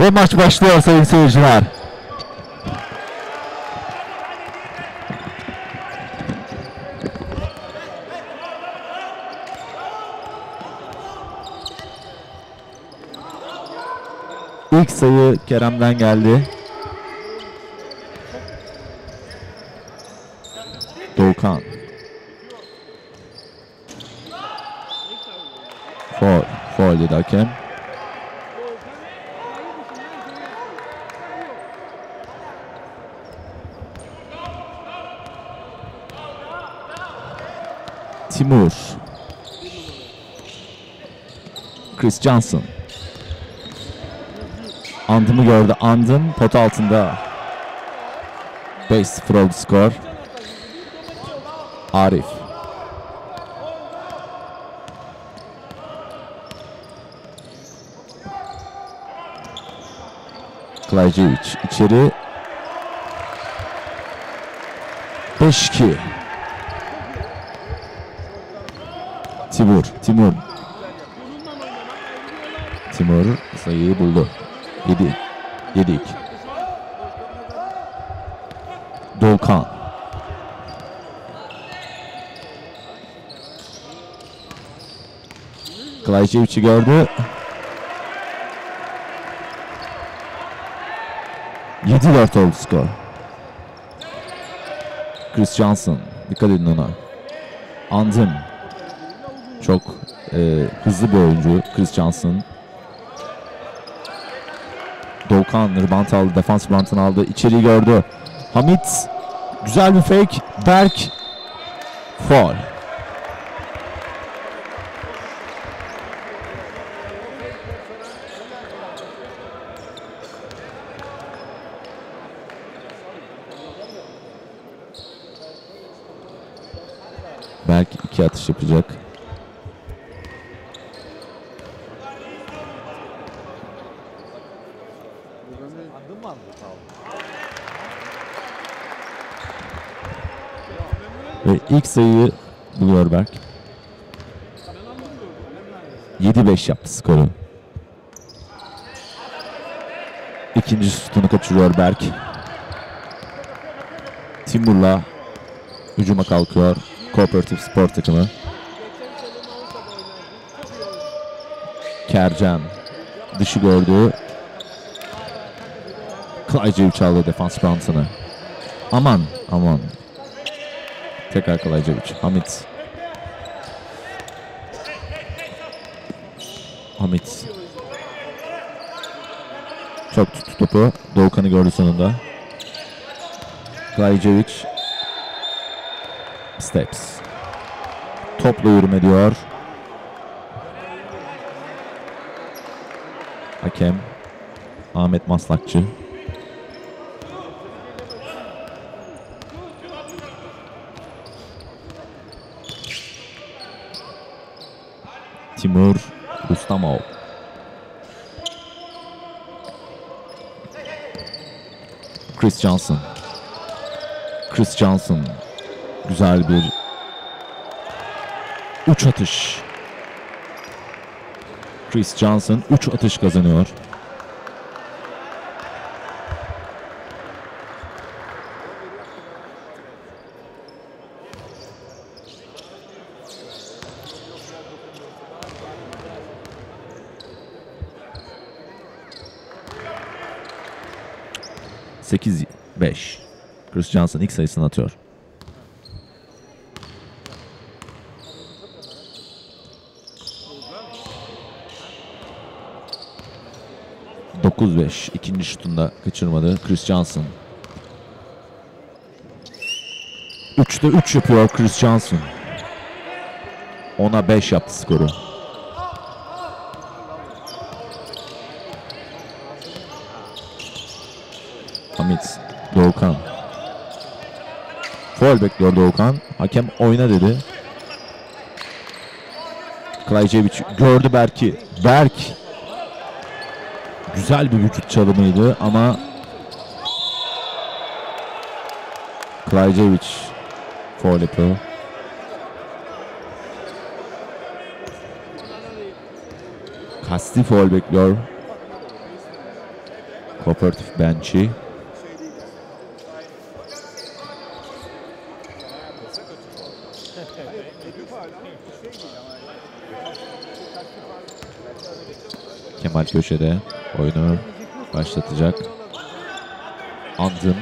Ve maç başlıyor sayın seyirciler. İlk sayı Kerem'den geldi. Doğukan. Foul. Foul dedi hakem. Timur. Chris Johnson. Andım'ı gördü. Andım pot altında. 5-0 oldu skor. Arif. Klajcevic içeri. 5-2. Timur. Timur. Timur sayıyı buldu. 7. 7 Doğukan. Klajcevic'i gördü. 7-4 oldu skor. Chris Johnson. Dikkat edin ona. Andım. Çok e, hızlı bir oyuncu Chris Johnson. Doğukan ribant aldı. Defans ribantını aldı. İçeri gördü. Hamit. Güzel bir fake. Berk. Foul. Berk iki atış yapacak. Ve ilk sayıyı buluyor Berk. 7-5 yaptı skoru. İkinci sütunu kaçırıyor Berk. Timur'la hücuma kalkıyor. Kooperatif spor takımı. Kercan dışı gördü. Klaycevic aldı defans bantını. Aman aman. Tekrar Klaycevic. Hamit. Hamit. Çok tuttu topu. Doğukan'ı gördü sonunda. Klaycevic. Steps. Topla yürüme diyor. Hakem Ahmet Maslakçı. Timur Rustamov. Chris Johnson. Chris Johnson. Güzel bir uç atış. Chris Johnson 3 atış kazanıyor. Sekiz beş. Chris Johnson ilk sayısını atıyor. Dokuz beş. İkinci şutunda kaçırmadı. Chris Johnson. Üçte üç yapıyor Chris Johnson. Ona beş yaptı skoru. Hamit. Doğukan. Foul bekliyor Doğukan. Hakem oyna dedi. Klajcevic gördü Berk'i. Berk. Güzel bir vücut çalımıydı ama Klajcevic foul yapıyor. Kasti foul bekliyor. Kooperatif bench'i. Kemal köşede oyunu başlatacak. Andın.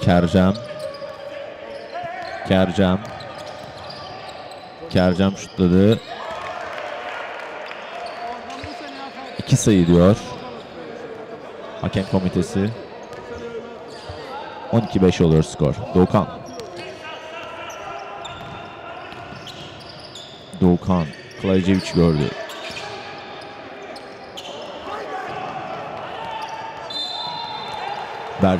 Kercem. Kercem. Kercem şutladı. İki sayı diyor. Hakem komitesi. 12-5 oluyor skor. Doğukan. Doğukan. Klajevic gördü. Berk. Geçen sene en iyi adayı. Bu sene ilk gibi de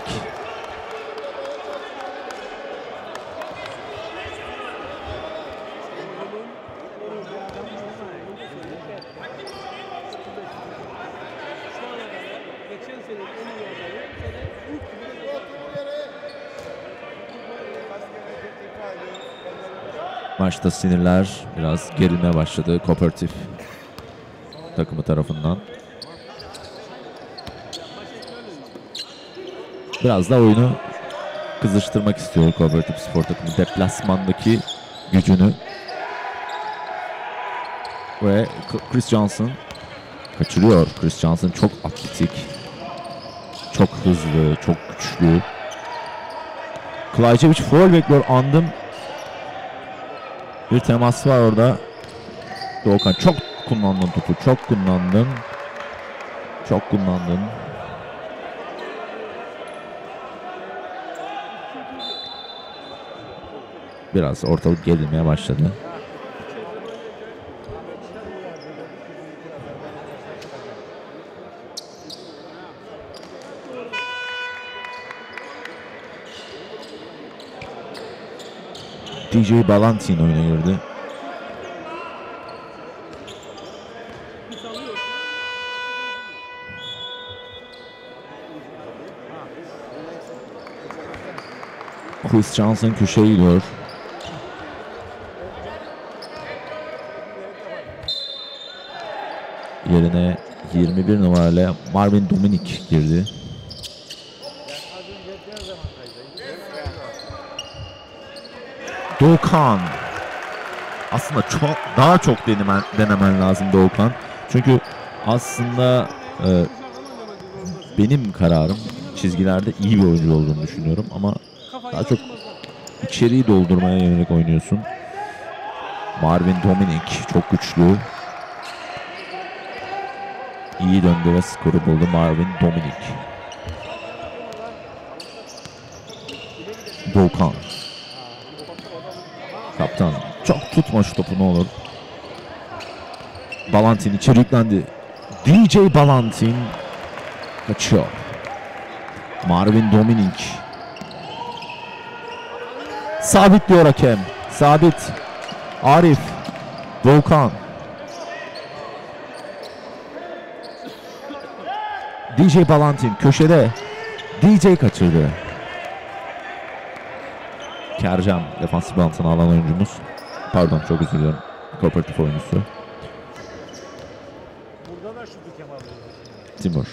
Maçta sinirler biraz gerilmeye başladı kooperatif takımı tarafından. Biraz da oyunu kızıştırmak istiyor kooperatif spor takımı. Deplasmandaki gücünü ve Chris Johnson kaçırıyor. Chris Johnson çok atletik, çok hızlı, çok güçlü. Klajcevic foul bekliyor. Andım bir temas var orada. Doğukan çok kullandın topu. Çok kullandın. Çok kullandın. Biraz ortalık gerilmeye başladı. DJ Balantin oyuna girdi. Chris Johnson köşeye gidiyor. Yerine 21 numaralı Marvin Dominik girdi. Doğukan. Aslında çok daha çok denemen, denemen lazım Doğukan. Çünkü aslında e, benim kararım çizgilerde iyi bir oyuncu olduğunu düşünüyorum ama daha çok içeriği doldurmaya yönelik oynuyorsun. Marvin Dominik çok güçlü. İyi döndü ve skoru buldu Marvin Dominik. Doğukan. Kaptan çok tutma şu topu ne olur. Balantin içeri yüklendi. DJ Balantin kaçıyor. Marvin Dominik. Sabit diyor hakem. Sabit. Arif. Volkan. DJ Balantin köşede. DJ kaçırdı. Kercem defansif bantını alan oyuncumuz. Pardon çok özür dilerim. Kooperatif oyuncusu. Timur.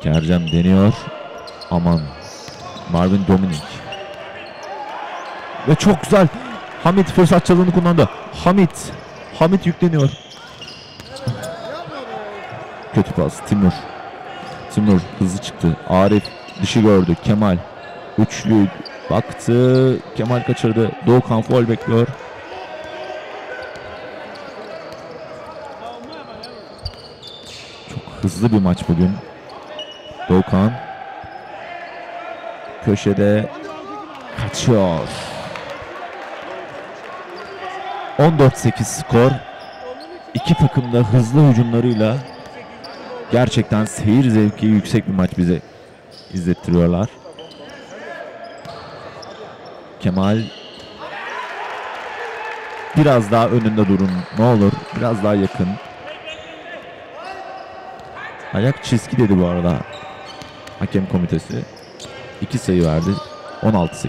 Kercem deniyor. Aman. Marvin Dominik. Ve çok güzel. Hamit fırsatçılığını kullandı. Hamit. Hamit yükleniyor. Kötü pas. Timur. Timur hızlı çıktı. Arif dışı gördü. Kemal. Üçlü baktı. Kemal kaçırdı. Doğukan foul bekliyor. Çok hızlı bir maç bugün. Doğukan köşede kaçıyor. 14-8 skor. İki takım da hızlı hücumlarıyla gerçekten seyir zevki yüksek bir maç bize izlettiriyorlar. Kemal biraz daha önünde durun ne olur biraz daha yakın. Ayak çizgi dedi bu arada hakem komitesi. İki sayı verdi. 16-8.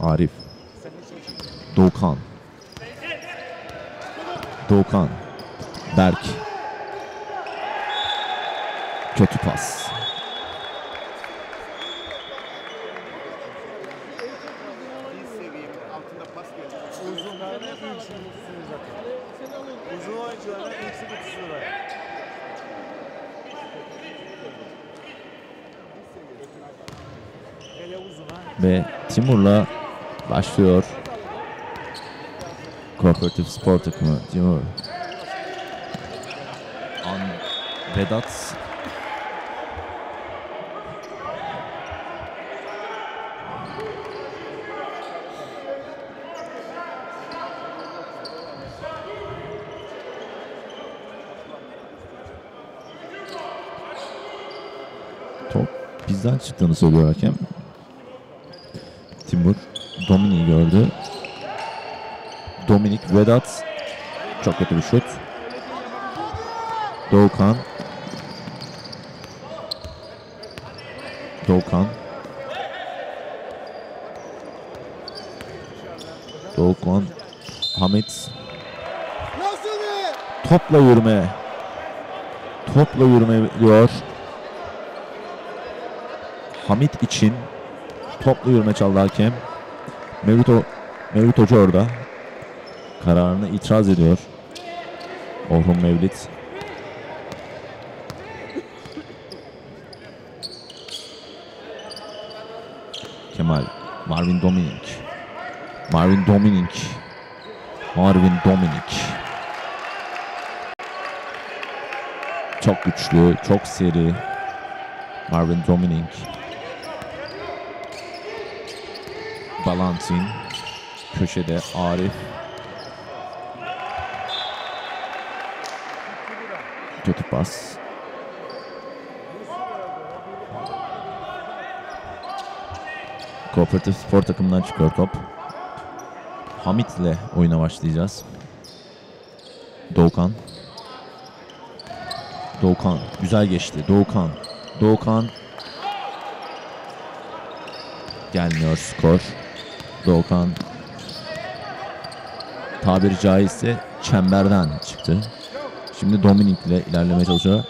Arif. Doğukan. Doğukan. Berk. Kötü pas. Ve Timur'la başlıyor. Kooperatif spor takımı Timur. An Vedat Top bizden çıktığını söylüyor hakem. Timur Dominik'i gördü. Dominik Vedat çok kötü bir şut. Doğukan Doğukan. Doğukan Hamit topla yürüme. Topla yürüme diyor. Hamit için topla yürüme çaldı hakem. Mevlüt, o, Mevlüt Hoca orada. Kararına itiraz ediyor. Orhun Mevlüt Kemal Marvin Dominik Marvin Dominik Marvin Dominik Çok güçlü, çok seri. Marvin Dominik. Balantin. Köşede Arif. Kötü pas. Kooperatif spor takımından çıkıyor top. Hamit'le oyuna başlayacağız. Doğukan. Doğukan güzel geçti. Doğukan. Doğukan. Gelmiyor skor. Doğukan. Tabiri caizse çemberden çıktı. Şimdi Dominik ile ilerlemeye çalışıyor.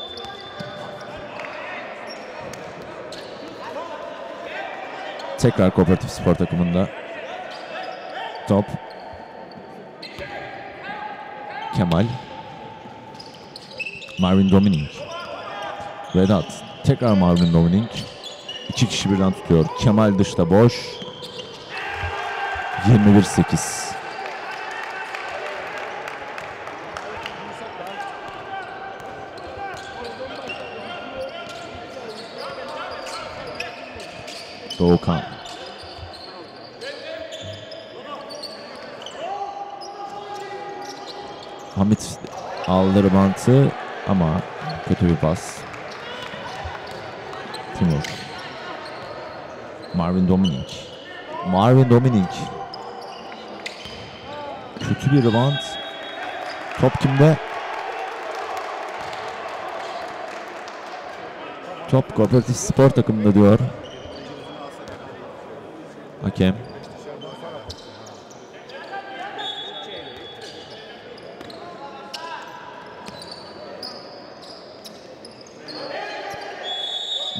Tekrar kooperatif spor takımında. Top. Kemal. Marvin Dominik. Vedat. Tekrar Marvin Dominik. İki kişi birden tutuyor. Kemal dışta boş. 21-8. Doğukan. Hamit aldı bantı ama kötü bir pas. Timur. Marvin Dominik. Marvin Dominik. Kötü bir rebound. Top kimde? Top Kooperatif Spor takımında diyor. Hakem.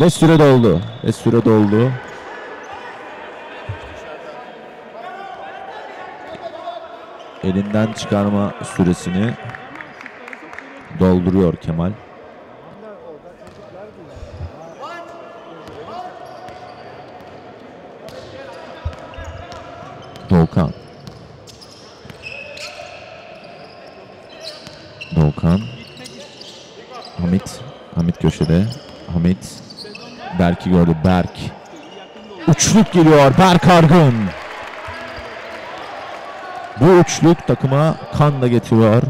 Ve süre doldu. Ve süre doldu. Elinden çıkarma süresini dolduruyor Kemal. Doğukan. Doğukan. Hamit. Hamit köşede. Hamit. Berk'i gördü. Berk. Üçlük geliyor. Berk Argın. Bu üçlük takıma kan da getiriyor.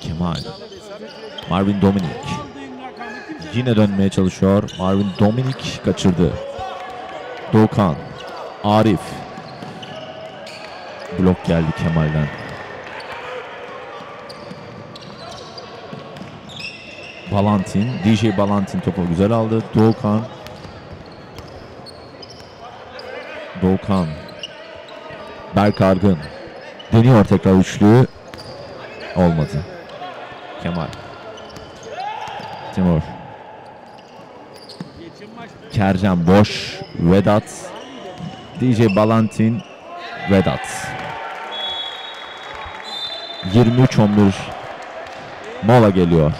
Kemal. Marvin Dominik. Yine dönmeye çalışıyor. Marvin Dominik kaçırdı. Doğukan. Arif. Blok geldi Kemal'den. Balantin. DJ Balantin topu güzel aldı. Doğukan. Doğukan. Berk Argın. Deniyor tekrar üçlüyü. Olmadı. Kemal. Timur. Kercan boş. Vedat. DJ Balantin. Vedat. 23-11 mola geliyor.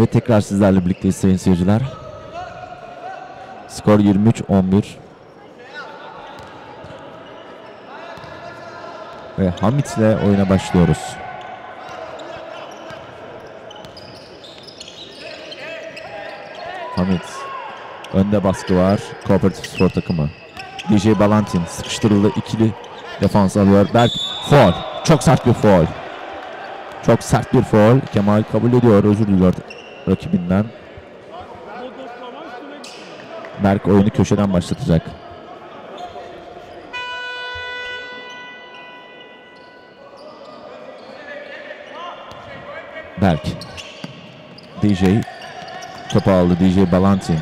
Ve tekrar sizlerle birlikteyiz sayın seyirciler. Skor 23-11. Ve Hamit'le oyuna başlıyoruz. Hamit. Önde baskı var. Kooperatif spor takımı. DJ Balantin sıkıştırıldı. ikili defans alıyor. Berk foul. Çok sert bir foul. Çok sert bir foul. Kemal kabul ediyor. Özür diliyor rakibinden. Berk oyunu köşeden başlatacak. Berk. DJ. Topu aldı DJ Balantin.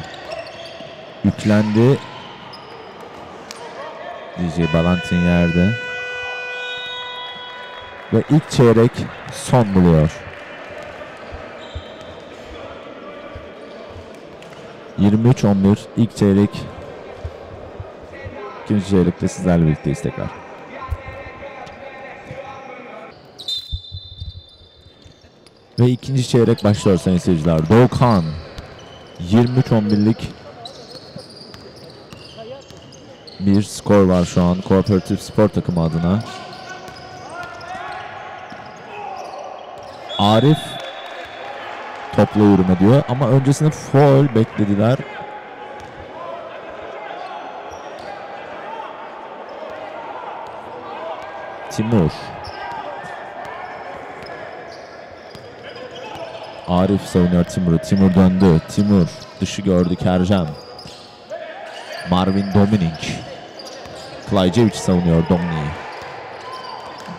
Yüklendi. DJ Balantin yerde. Ve ilk çeyrek son buluyor. 23-11 ilk çeyrek. İkinci çeyrekte sizlerle birlikteyiz tekrar. Ve ikinci çeyrek başlıyor sayın seyirciler. Doğukan 23-11'lik bir skor var şu an Kooperatif Spor takımı adına. Arif topla yürüme diyor ama öncesinde foul beklediler. Timur. Arif savunuyor Timur'u. Timur döndü. Timur dışı gördü Kercan. Marvin Dominik. Klaycevic savunuyor Dominik'i.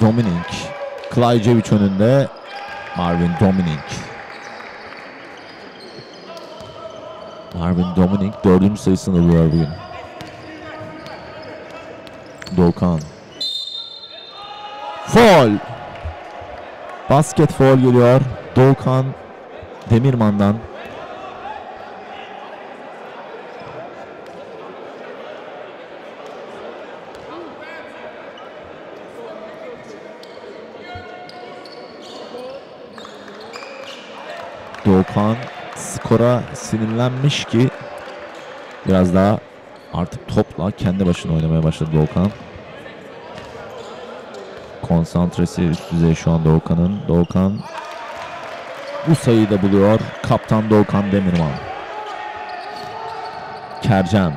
Dominik. Klaycevic önünde. Marvin Dominik. Marvin Dominik dördüncü sayısını buluyor bugün. Doğukan. Foul. Basket foul geliyor. Doğukan Demirman'dan. Doğukan skora sinirlenmiş ki biraz daha artık topla kendi başına oynamaya başladı Doğukan. Konsantresi üst düzey şu an Doğukan'ın. Doğukan bu sayıyı da buluyor. Kaptan Doğukan Demirman. Kercan.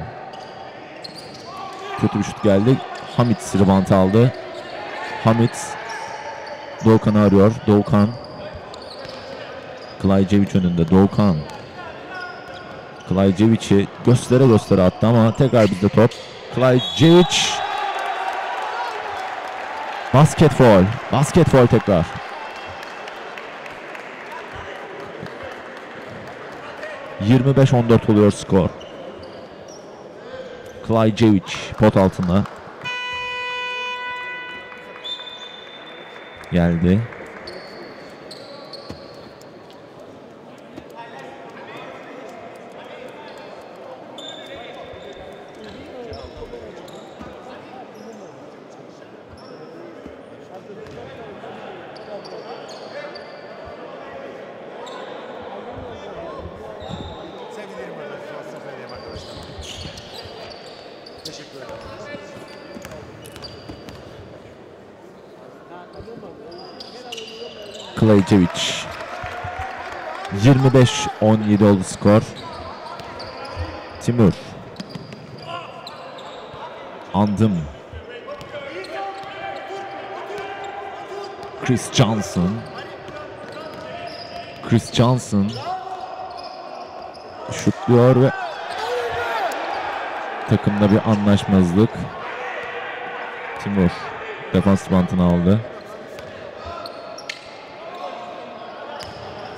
Kötü bir şut geldi. Hamit ribantı aldı. Hamit Doğukan'ı arıyor. Doğukan Klaycevic önünde. Doğukan. Klaycevic'i göstere göstere attı ama tekrar bizde top. Klaycevic. Basket foul. Basket foul tekrar. ...25-14 oluyor skor. Klaycevic pot altında. Geldi. Klaycevic. 25-17 oldu skor. Timur. Andım. Chris Johnson. Chris Johnson şutluyor ve takımda bir anlaşmazlık. Timur defans bantını aldı.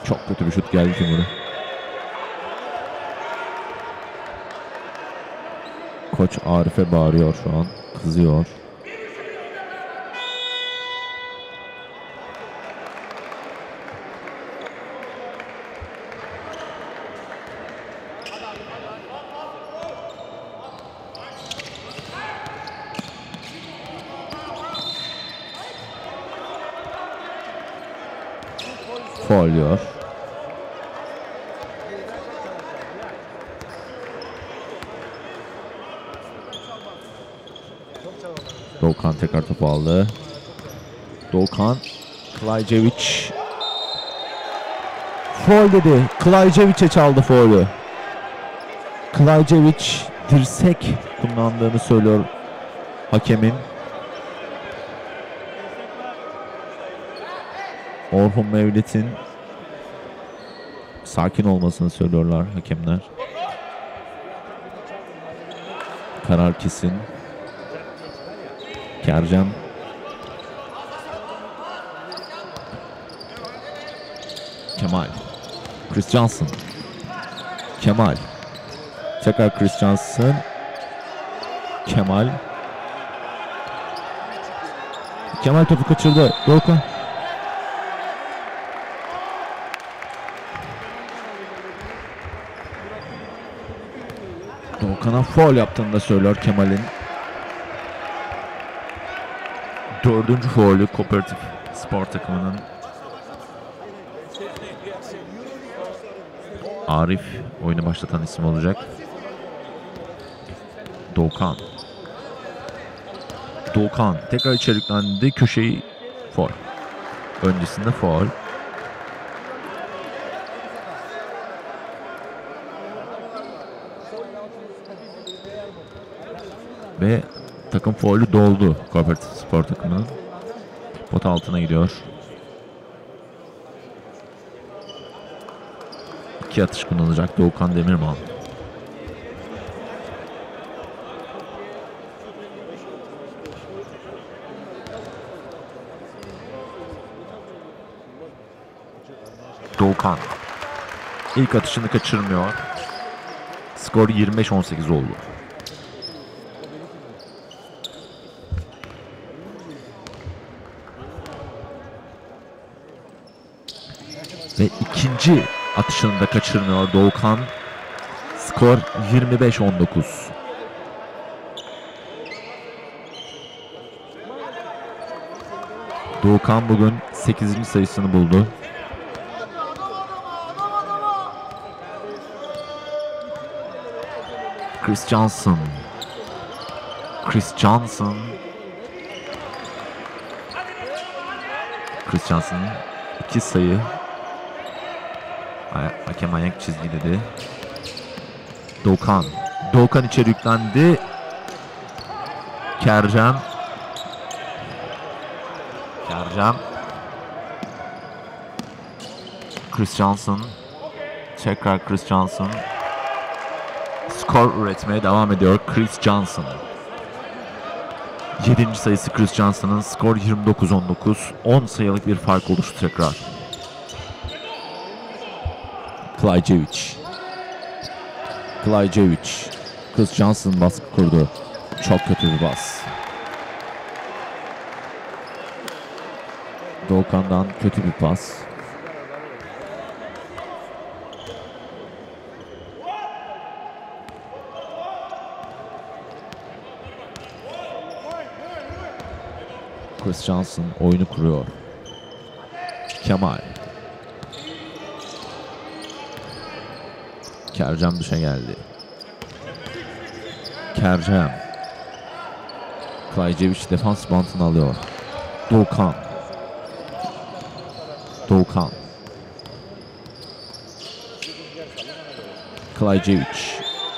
Çok kötü bir şut geldi Timur'a. Koç Arif'e bağırıyor şu an. Kızıyor. Faul diyor. Aldı. Doğukan Klaycevic Foul dedi. Klaycevic'e çaldı foul'ü. Klaycevic dirsek kullandığını söylüyor hakemin. Orhun Mevlit'in sakin olmasını söylüyorlar hakemler. Karar kesin. Kercan. Kemal. Chris Johnson. Kemal. Tekrar Chris Johnson. Kemal. Kemal topu kaçırdı. Doğukan. Doğukan'a foul yaptığını da söylüyor Kemal'in. Dördüncü foul'ü Kooperatif Spor takımının Arif oyunu başlatan isim olacak. Doğukan. Doğukan tekrar içeriklendi. Köşeyi foul. Öncesinde foul. Ve takım foul'ü doldu Kooperatif Spor takımının. Pot altına gidiyor. İki atış kullanacak Doğukan Demirman. Doğukan. İlk atışını kaçırmıyor. Skor 25-18 oldu. Ve ikinci atışını da kaçırmıyor Doğukan. Skor 25-19. Doğukan bugün 8. sayısını buldu. Chris Johnson. Chris Johnson. Chris Johnson iki sayı Ay- Hakem ayak çizgi dedi. Doğukan. Doğukan içeri yüklendi. Kercan. Kercan. Chris Johnson. Tekrar Chris Johnson. Skor üretmeye devam ediyor Chris Johnson. 7. sayısı Chris Johnson'ın skor 29-19. 10 sayılık bir fark oluştu tekrar. Klaycevic. Klaycevic. Chris Johnson baskı kurdu. Çok kötü bir bas. Doğukan'dan kötü bir pas. Chris Johnson oyunu kuruyor. Kemal. Kercan dışa geldi. Kercan. Klaycevic defans bantını alıyor. Doğukan. Doğukan. Klaycevic.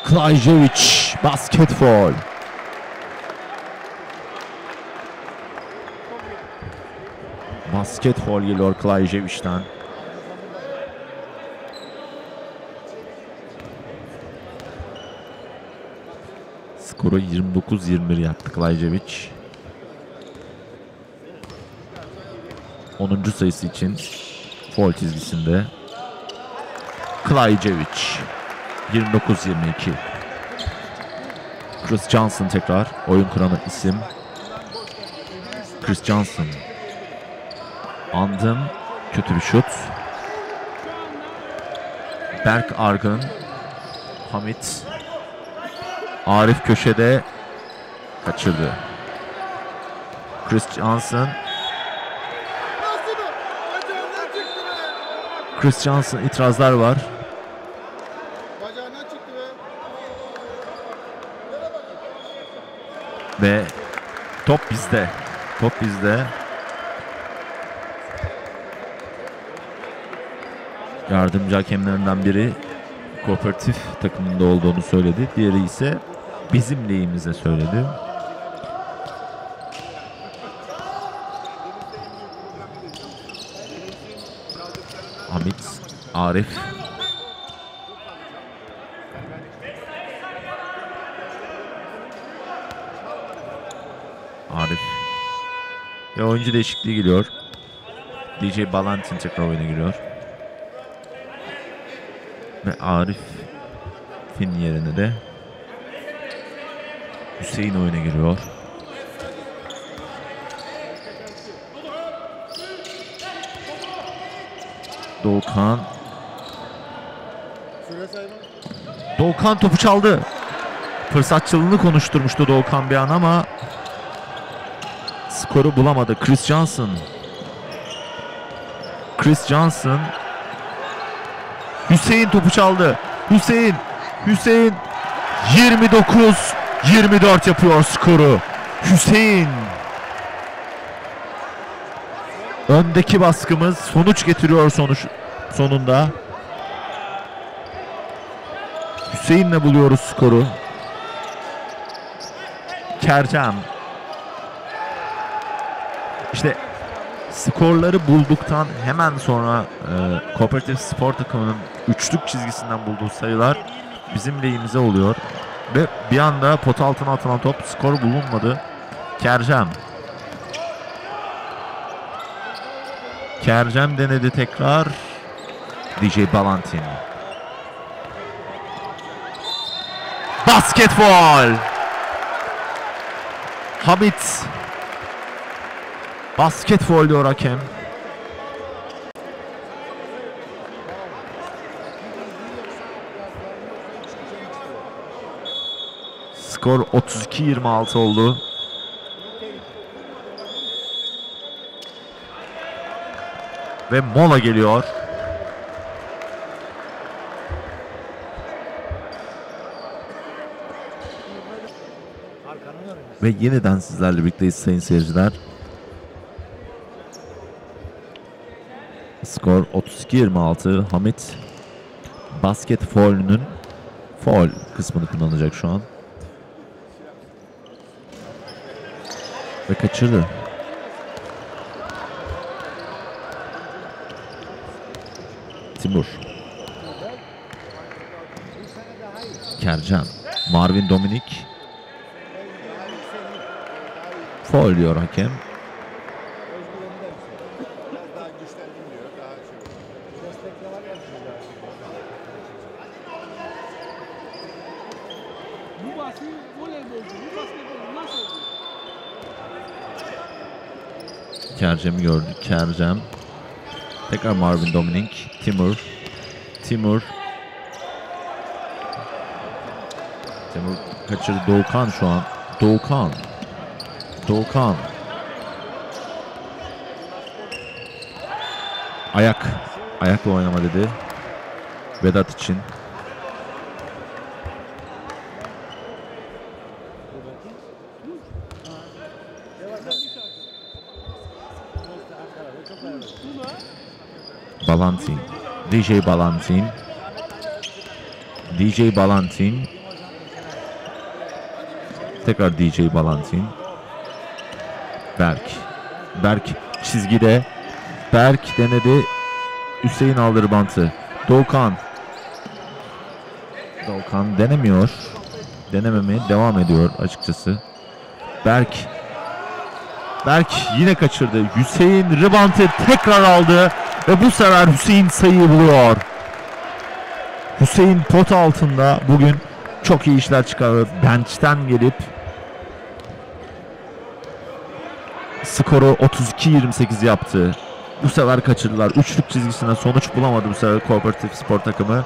Klaycevic. Basket foul. Basket foul geliyor Klaycevic'den. Skoru 29-21 yaptı Klajcevic. 10. sayısı için foul çizgisinde. Klajcevic 29-22. Chris Johnson tekrar oyun kuran isim. Chris Johnson. Andım. Kötü bir şut. Berk Argın. Hamit. Arif köşede kaçırdı. Chris Johnson. Chris Johnson itirazlar var. Ve top bizde. Top bizde. Yardımcı hakemlerinden biri kooperatif takımında olduğunu söyledi. Diğeri ise bizim lehimize söyledi. Hamit, Arif. Arif. Ve oyuncu değişikliği geliyor. DJ Balantin tekrar oyuna giriyor. Ve Arif'in yerine de Hüseyin oyuna giriyor. Doğukan. Doğukan topu çaldı. Fırsatçılığını konuşturmuştu Doğukan bir an ama skoru bulamadı. Chris Johnson. Chris Johnson. Hüseyin topu çaldı. Hüseyin. Hüseyin 29 24 yapıyor skoru. Hüseyin. Öndeki baskımız sonuç getiriyor sonuç sonunda. Hüseyin'le buluyoruz skoru. Kertem. İşte skorları bulduktan hemen sonra e, Kooperatif Spor takımının üçlük çizgisinden bulduğu sayılar bizim lehimize oluyor. Ve bir anda pot altına atılan top skor bulunmadı. Kercem. Kercem denedi tekrar. DJ Balantin. Basketbol. Hamit. Basketbol diyor hakem. Skor 32-26 oldu. Ve mola geliyor. Ve yeniden sizlerle birlikteyiz sayın seyirciler. Skor 32-26. Hamit basket foul'ünün foul kısmını kullanacak şu an. Ve kaçırdı. Timur. Kercan. Marvin Dominik. Foul diyor hakem. Daha güçlendim diyor. Daha şey. Bu bahsi voleybolcu, bu basketbolcu nasıl oluyor? Kercem'i gördük. Kercem. Tekrar Marvin Dominik. Timur. Timur. Timur kaçırdı. Doğukan şu an. Doğukan. Doğukan. Ayak. Ayakla oynama dedi. Vedat için. Balantin. DJ Balantin. DJ Balantin. Tekrar DJ Balantin. Berk. Berk çizgide. Berk denedi. Hüseyin aldı bantı. Doğukan. Doğukan denemiyor. denememeye devam ediyor açıkçası. Berk Berk yine kaçırdı. Hüseyin ribantı tekrar aldı ve bu sefer Hüseyin sayıyı buluyor. Hüseyin pot altında bugün çok iyi işler çıkarıyor. Bench'ten gelip skoru 32-28 yaptı. Bu sefer kaçırdılar. Üçlük çizgisine sonuç bulamadı bu sefer Kooperatif Spor takımı.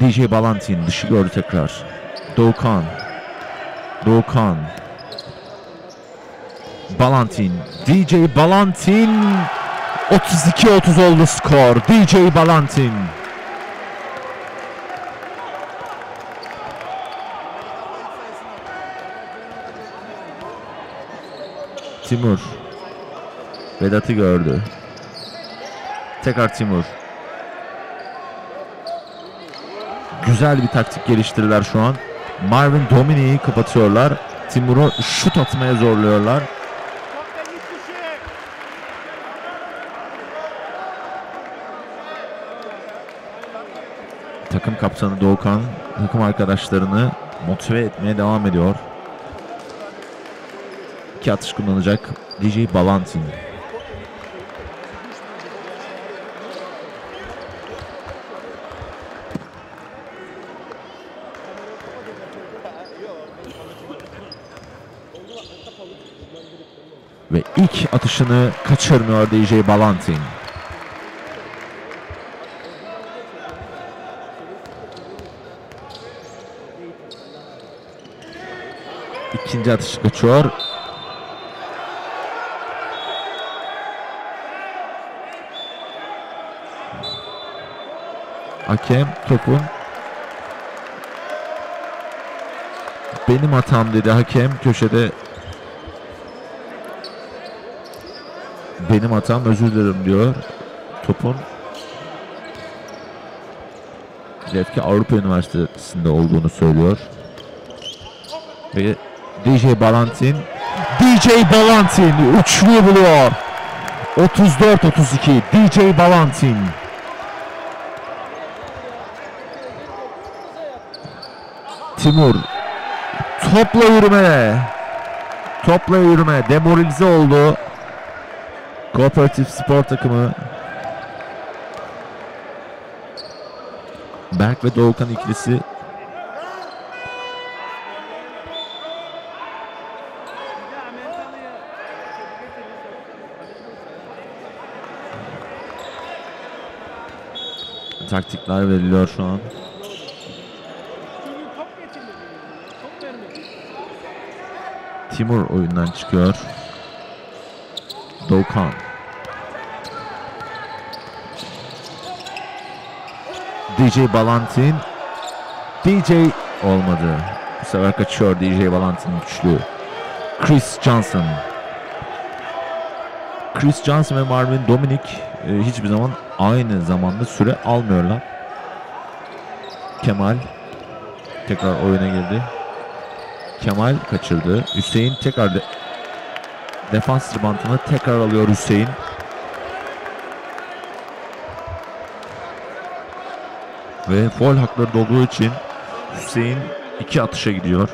DJ Balantin dışı gördü tekrar. Doğukan. Doğukan. Balantin. DJ Balantin. 32-30 oldu skor. DJ Balantin. Timur. Vedat'ı gördü. Tekrar Timur. Güzel bir taktik geliştirdiler şu an. Marvin Dominik'i kapatıyorlar. Timur'u şut atmaya zorluyorlar. Takım kaptanı Doğukan takım arkadaşlarını motive etmeye devam ediyor. İki atış kullanacak DJ Balantin. Ve ilk atışını kaçırmıyor DJ Balantin. İkinci atışı kaçıyor. Hakem topun benim hatam dedi hakem köşede. Benim hatam özür dilerim diyor. Topun Lefke Avrupa Üniversitesi'nde olduğunu söylüyor. Ve DJ Balantin. DJ Balantin üçlüyü buluyor. 34-32 DJ Balantin. Timur topla yürüme. Topla yürüme. Demoralize oldu. Kooperatif spor takımı. Berk ve Doğukan ikilisi taktikler veriliyor şu an. Timur oyundan çıkıyor. Doğukan. DJ Balantin. DJ olmadı. Bu sefer kaçıyor DJ Balantin güçlü. Chris Johnson. Chris Johnson ve Marvin Dominik e, hiçbir zaman aynı zamanda süre almıyorlar. Kemal tekrar oyuna girdi. Kemal kaçırdı. Hüseyin tekrar de defans ribantını tekrar alıyor Hüseyin. Ve foul hakları dolduğu için Hüseyin iki atışa gidiyor.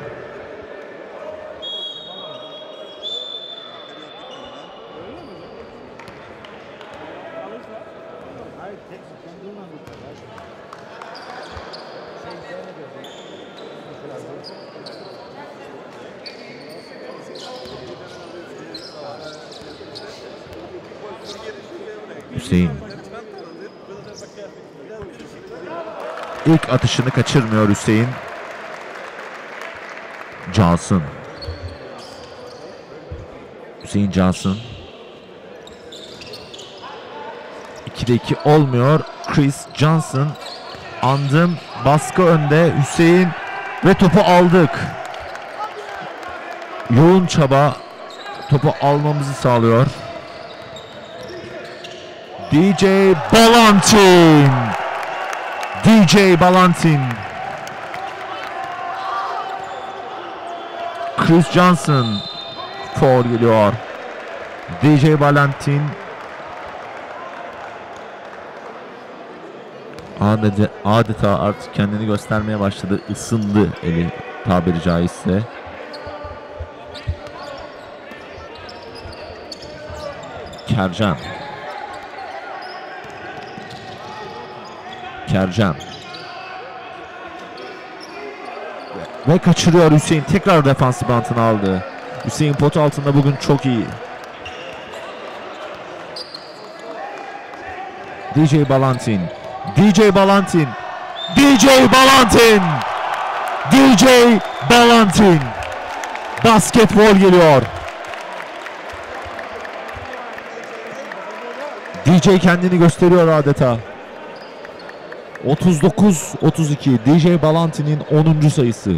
Atışını kaçırmıyor Hüseyin. Johnson. Hüseyin Johnson. 2'de 2 olmuyor. Chris Johnson. Andım. Baskı önde. Hüseyin ve topu aldık. Yoğun çaba topu almamızı sağlıyor. DJ Balantin. DJ Balantin. Chris Johnson foul geliyor. DJ Balantin adeta, adeta artık kendini göstermeye başladı. Isındı eli tabiri caizse. Kercan. Kercan. Ve kaçırıyor Hüseyin. Tekrar defansı bantını aldı. Hüseyin pot altında bugün çok iyi. DJ Balantin. DJ Balantin. DJ Balantin. DJ Balantin. Basketbol geliyor. DJ kendini gösteriyor adeta. 39-32 DJ Balantin'in 10. sayısı.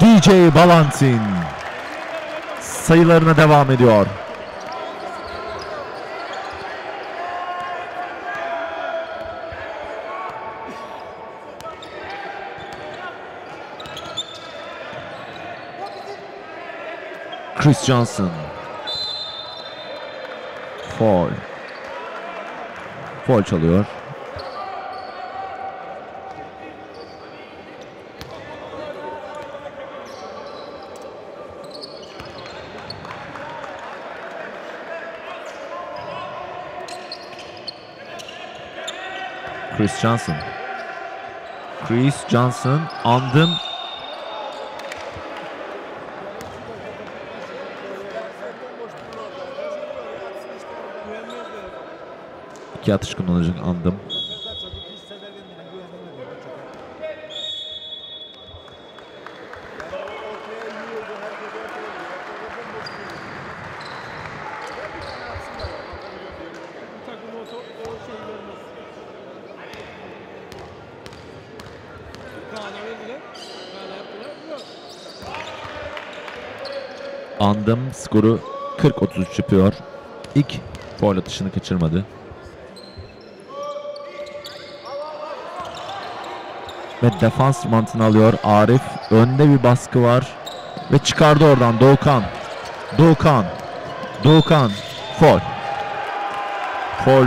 DJ Balantin sayılarına devam ediyor. Chris Johnson. Foul. Foul çalıyor. Chris Johnson. Chris Johnson andım. İki atış kullanacak andım. Mesela çocuk hisseder kendine güvenemiyor. Bu takım o, to- o şey görmez. Kaan'a verdiler. Kaan'a yaptılar. Yok. Andım skoru 40-33 yapıyor. İlk foul atışını kaçırmadı. Ve defans mantığını alıyor Arif. Önde bir baskı var. Ve çıkardı oradan Doğukan. Doğukan. Doğukan. Foul. Foul.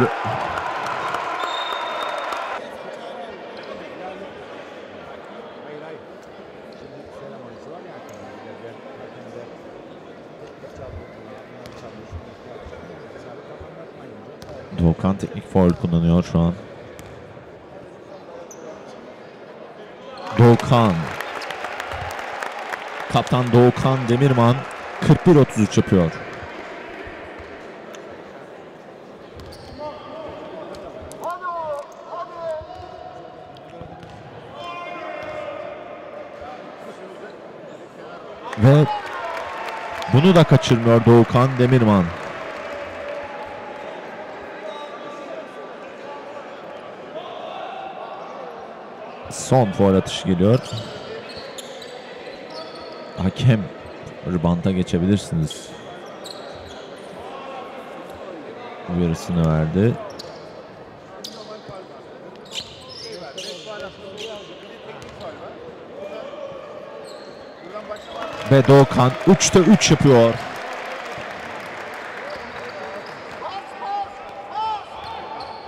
Hayır hayır. Şimdi selam oyuncusu var ya Hakan'ın. Gel hakemde tek çaldı. Bunlar çaldı. Şunu yapacak. Sarı kafanı atmayınca. Doğukan teknik foul kullanıyor şu an. Doğukan. Kaptan Doğukan Demirman 41-33 yapıyor. Ve bunu da kaçırmıyor Doğukan Demirman. Son foul atışı geliyor. Hakem ribanta geçebilirsiniz. Uyarısını verdi. Ve Doğukan 3'te 3 yapıyor.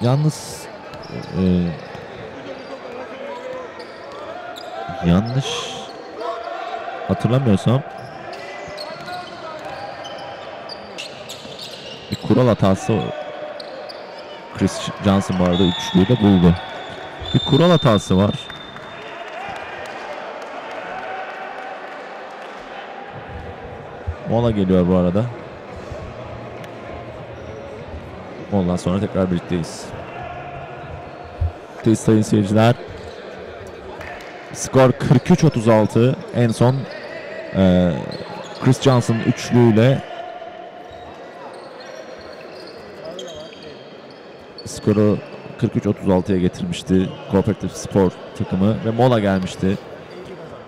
Yalnız e, yanlış hatırlamıyorsam bir kural hatası Chris Johnson bu arada üçlüyü de buldu. Bir kural hatası var. Mola geliyor bu arada. Ondan sonra tekrar birlikteyiz. Birlikteyiz sayın seyirciler. Skor 43-36. En son eee, Chris Johnson üçlüyle skoru 43-36'ya getirmişti Kooperatif Spor takımı ve mola gelmişti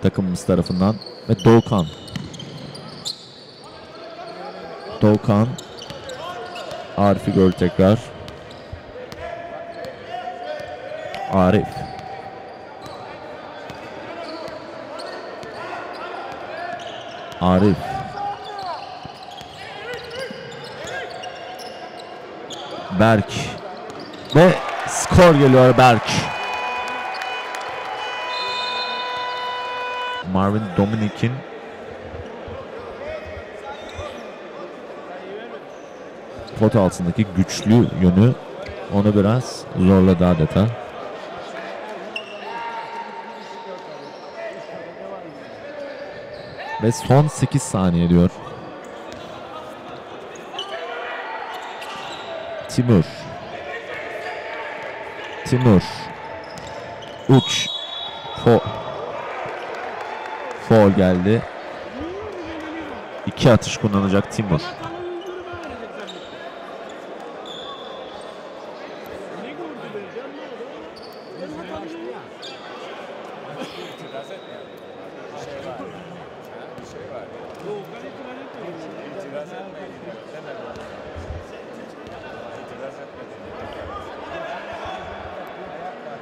takımımız tarafından ve Doğukan. Doğukan. Arif'i gördü tekrar. Arif Arif Berk. Ve skor geliyor Berk. Marvin Dominik'in pot altındaki güçlü yönü onu biraz zorladı adeta. Ve son 8 saniye diyor. Timur. Timur. Uç. Fo Foul geldi. İki atış kullanacak Timur. Bana kalan öldürme verecek zannettim. Ne gördü vereceğim ne oldu? Ben hatalı İtiraz etmiyor. Bir şey var. Ha, Bir şey var. Yok ben itiraz etmedim. İtiraz etmeyin. Demedim. İtiraz etmedim. Ayak var.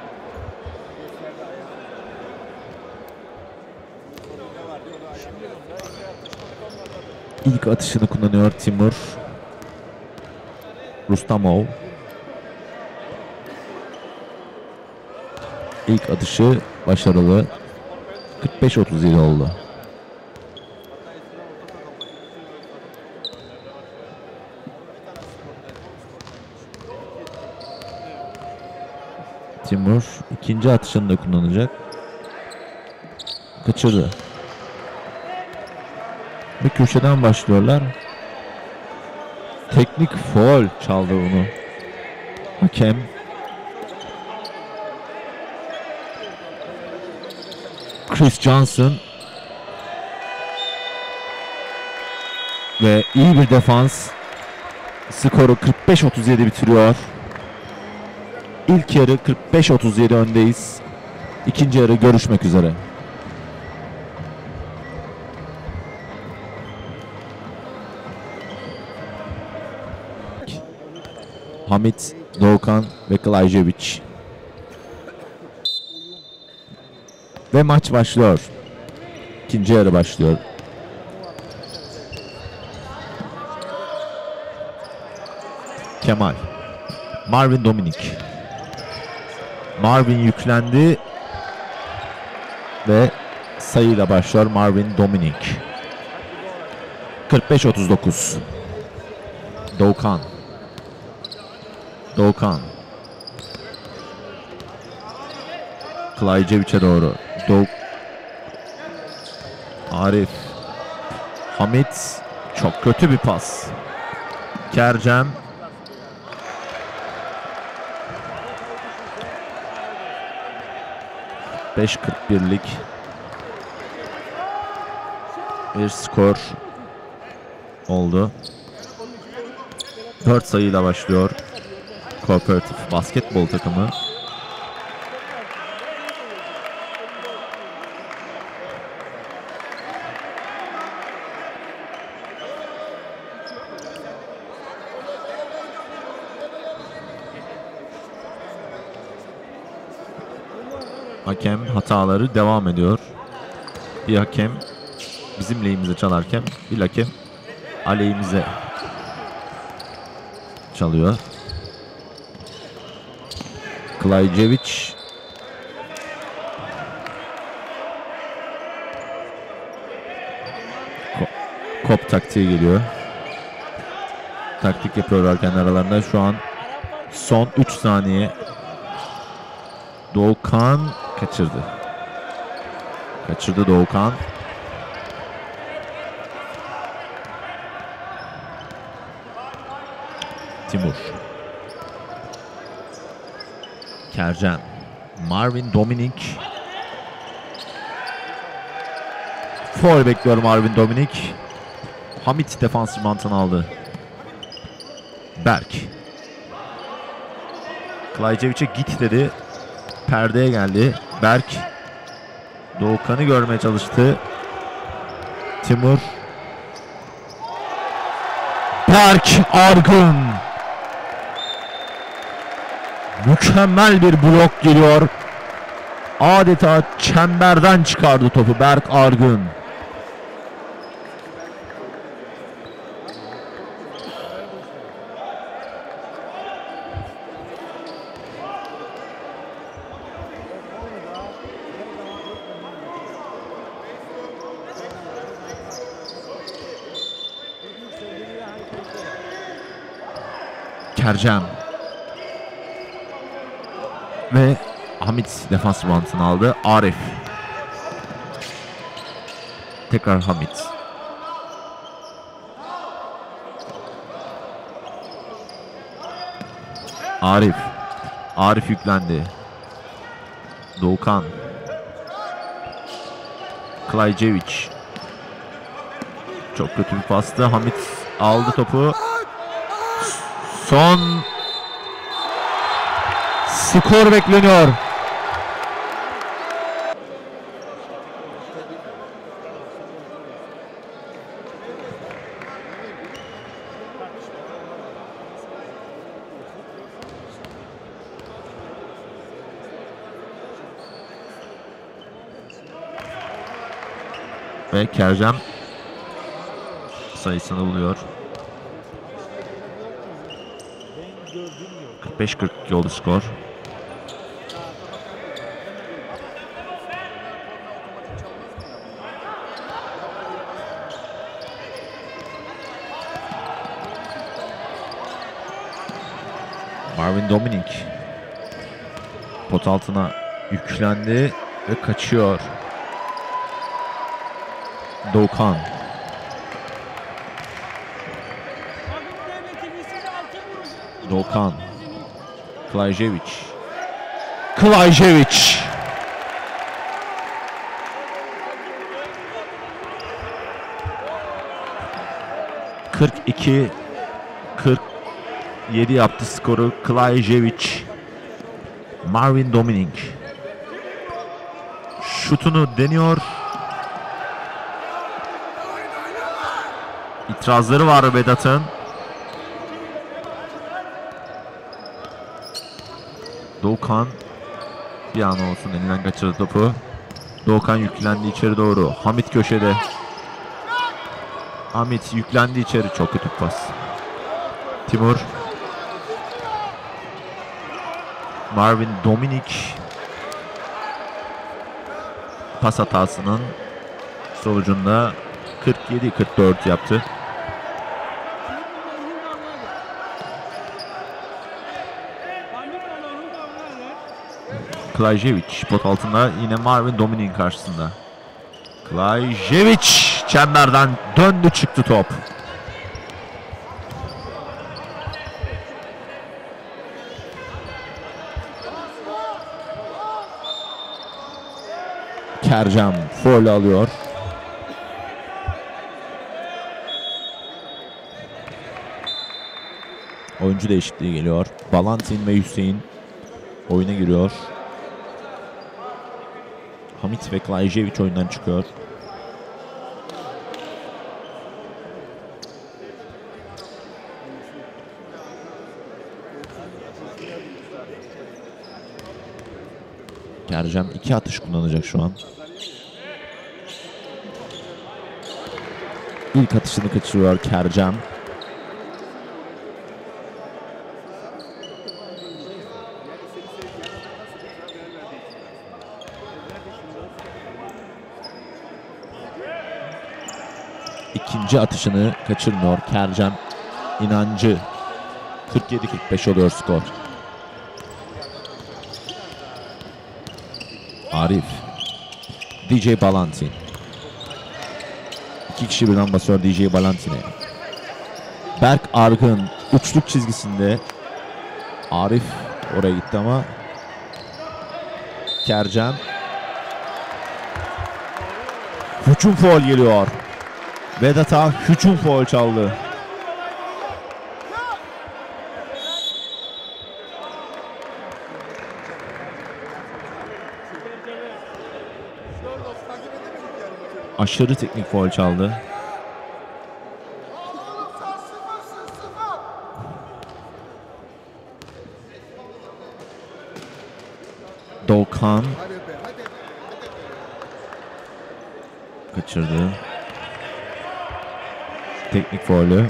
Gösterdi ayağı. Ne var diyor, ayağı. İlk atışını kullanıyor Timur. Rustamov. İlk atışı başarılı. 45-37 oldu. Timur ikinci atışını da kullanacak. Kaçırdı. Ve köşeden başlıyorlar. Teknik foul çaldı onu. Hakem. Chris Johnson. Ve iyi bir defans. Skoru 45-37 bitiriyor. İlk yarı 45-37 öndeyiz. İkinci yarı görüşmek üzere. Hamit, Doğukan ve Klayjevic. Ve maç başlıyor. İkinci yarı başlıyor. Kemal. Marvin Dominik. Marvin yüklendi ve sayıyla başlıyor Marvin Dominik. 45-39. Doğukan. Doğukan. Klaycevic'e doğru. Doğu... Arif. Hamit. Çok kötü bir pas. Kercem. Beş 41'lik bir skor oldu. 4 sayıyla başlıyor. Kooperatif basketbol takımı. Hakem hataları devam ediyor. Bir hakem bizim lehimize çalarken bir hakem aleyhimize çalıyor. Klaycevic Ko- Kop taktiği geliyor. Taktik yapıyorlar kendi aralarında. Şu an son 3 saniye. Doğukan kaçırdı. Kaçırdı Doğukan. Timur. Kercan. Marvin Dominik. Foul bekliyor Marvin Dominik. Hamit defans mantığını aldı. Berk. Klaycevic'e git dedi. Perdeye geldi. Berk. Doğukan'ı görmeye çalıştı. Timur. Berk Argın. Mükemmel bir blok geliyor. Adeta çemberden çıkardı topu Berk Argün. Kercem ve Hamit defans bantını aldı. Arif. Tekrar Hamit. Arif. Arif yüklendi. Doğukan. Klajcevic. Çok kötü bir pastı. Hamit aldı topu. Son skor bekleniyor. Ve Kercem sayısını buluyor. 45-42 oldu skor. Marvin Dominik pot altına yüklendi ve kaçıyor. Vurun. Doğukan. Klajcevic. Klajcevic. ...42... ...47 yaptı skoru Klajcevic. Marvin Dominik. Şutunu deniyor. İtirazları var Vedat'ın. Doğukan bir an olsun elinden kaçırdı topu. Doğukan yüklendi içeri doğru. Hamit köşede. Hamit yüklendi içeri. Çok kötü pas. Timur. Marvin Dominik. Pas hatasının sonucunda 47-44 yaptı. Klajcevic pot altında yine Marvin Dominik'in karşısında. Klajcevic çemberden döndü çıktı top. Kercem foul alıyor. Oyuncu değişikliği geliyor. Balantin ve Hüseyin oyuna giriyor. Hamit ve Klajcevic oyundan çıkıyor. Kercem iki atış kullanacak şu an. İlk atışını kaçırıyor Kercem. İkinci atışını kaçırmıyor Kercem. İnancı 47-45 oluyor skor. Arif. DJ Balantin. İki kişi birden basıyor DJ Balantin'e. Berk Argın uçluk çizgisinde. Arif oraya gitti ama Kercem. Hücum foul geliyor. Vedat'a hücum foul çaldı. Aşırı teknik foul çaldı. Doğukan kaçırdı. Teknik faulü.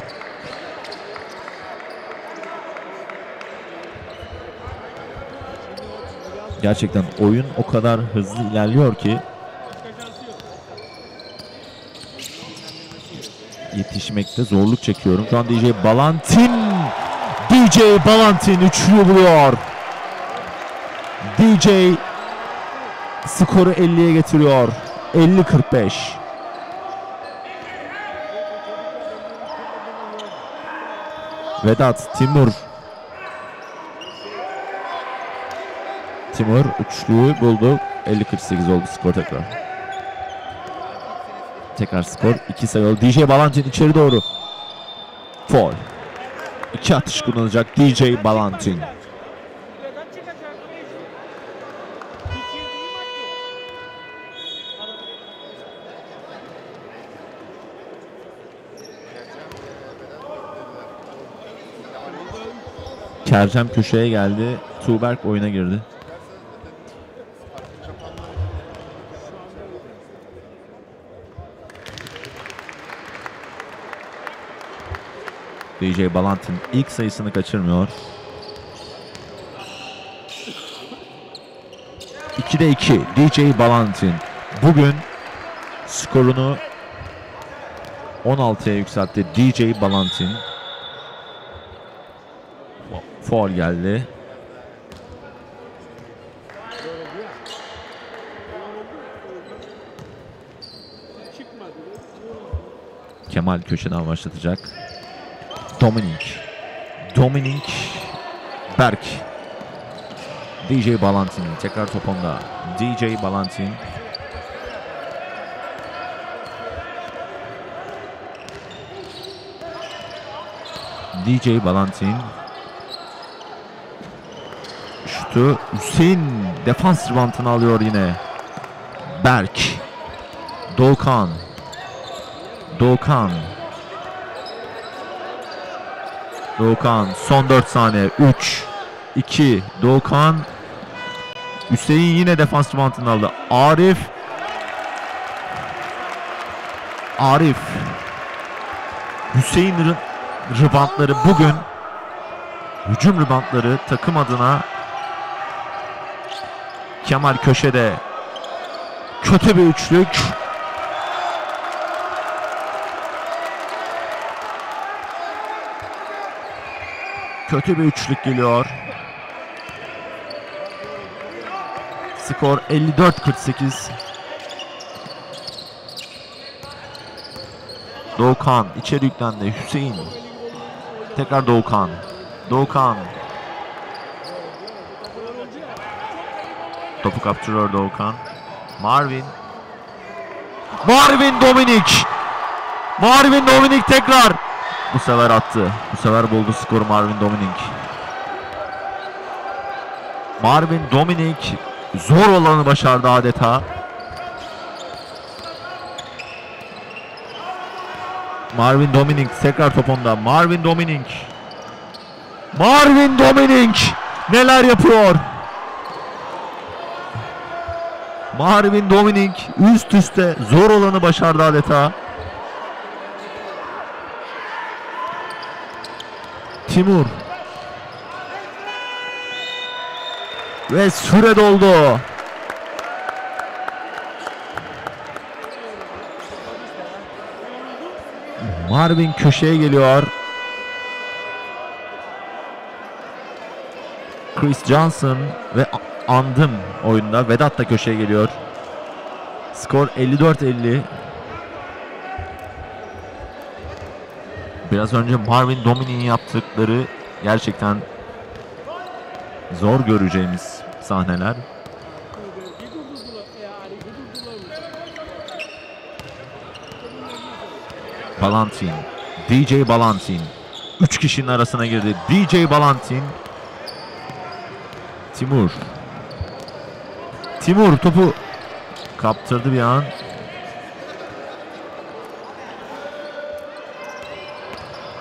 Gerçekten oyun o kadar hızlı ilerliyor ki yetişmekte zorluk çekiyorum. Şu an DJ Balantin DJ Balantin üçlüyü buluyor. DJ skoru 50'ye getiriyor. 50-45. Vedat, Timur. Timur üçlüyü buldu. 50-48 oldu skor tekrar. Tekrar skor 2 sayı oldu. DJ Balantin içeri doğru. Foul. İki atış kullanacak DJ Balantin. Kercem köşeye geldi. Tuğberk oyuna girdi. DJ Balantin ilk sayısını kaçırmıyor. 2'de 2 DJ Balantin bugün skorunu 16'ya yükseltti DJ Balantin. Foul geldi. Kemal köşeden başlatacak. Dominik. Dominik Berk. DJ Balantin tekrar top onda. DJ Balantin. DJ Balantin. Şutu Hüseyin defans ribantını alıyor yine. Berk. Doğukan. Doğukan. Doğukan son 4 saniye. 3 2 Doğukan Hüseyin yine defans ribantını aldı. Arif Arif Hüseyin rı- ribantları bugün hücum ribantları takım adına Kemal köşede kötü bir üçlük Kötü bir üçlük geliyor. Skor 54-48. Doğukan içeri yüklendi. Hüseyin. Tekrar Doğukan. Doğukan. Topu kaptırıyor Doğukan. Marvin. Marvin Dominik. Marvin Dominik tekrar. Bu sefer attı. Bu sefer buldu skoru Marvin Dominik. Marvin Dominik zor olanı başardı adeta. Marvin Dominik tekrar top onda. Marvin Dominik. Marvin Dominik neler yapıyor? Marvin Dominik üst üste zor olanı başardı adeta. Timur. Ve süre doldu. Marvin köşeye geliyor. Chris Johnson ve Andım oyunda. Vedat da köşeye geliyor. Skor 54-50. Biraz önce Marvin Dominik'in yaptıkları gerçekten zor göreceğimiz sahneler. Balantin, DJ Balantin. Üç kişinin arasına girdi. DJ Balantin. Timur. Timur topu kaptırdı bir an.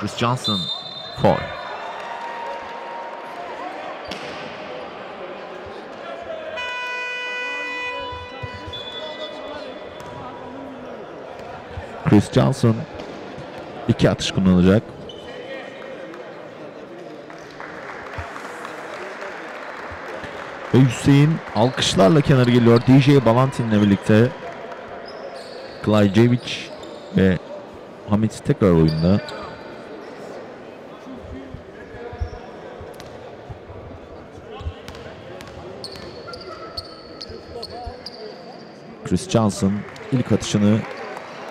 Chris Johnson. Foul. Chris Johnson iki atış kullanacak. Ve Hüseyin alkışlarla kenara geliyor. DJ Balantin'le birlikte. Klaycevic ve Hamit tekrar oyunda. Chris Johnson ilk atışını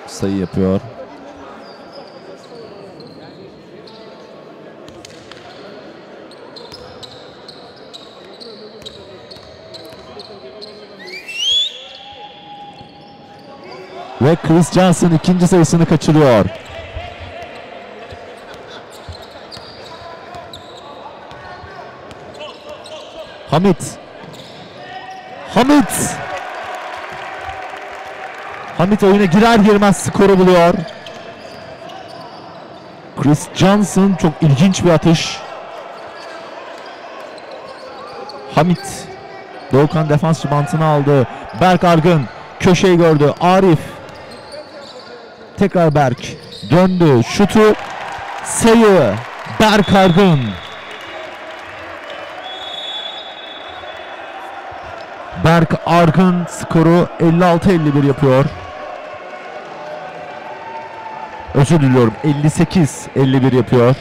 sayı yapıyor. Ve Chris Johnson ikinci sayısını kaçırıyor. Hamit. Hamit. Hamit oyuna girer girmez skoru buluyor. Chris Johnson çok ilginç bir atış. Hamit. Doğukan defans ribantını aldı. Berk Argın köşeyi gördü. Arif. Tekrar Berk. Döndü. Şutu. Sayı. Berk Argın. Berk Argın skoru 56-51 yapıyor. Özür diliyorum. 58-51 yapıyor.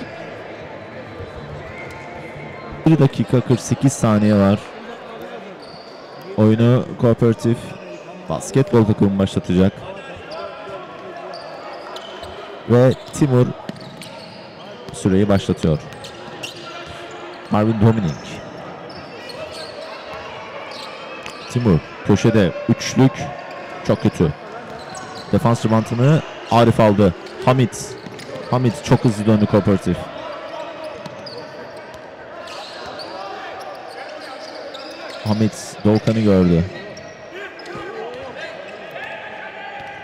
1 dakika 48 saniye var. Oyunu kooperatif basketbol takımı başlatacak. Ve Timur süreyi başlatıyor. Marvin Dominik. Timur köşede üçlük çok kötü. Defans ribantını Arif aldı. Hamit. Hamit çok hızlı döndü kooperatif. Hamit Doğukan'ı gördü.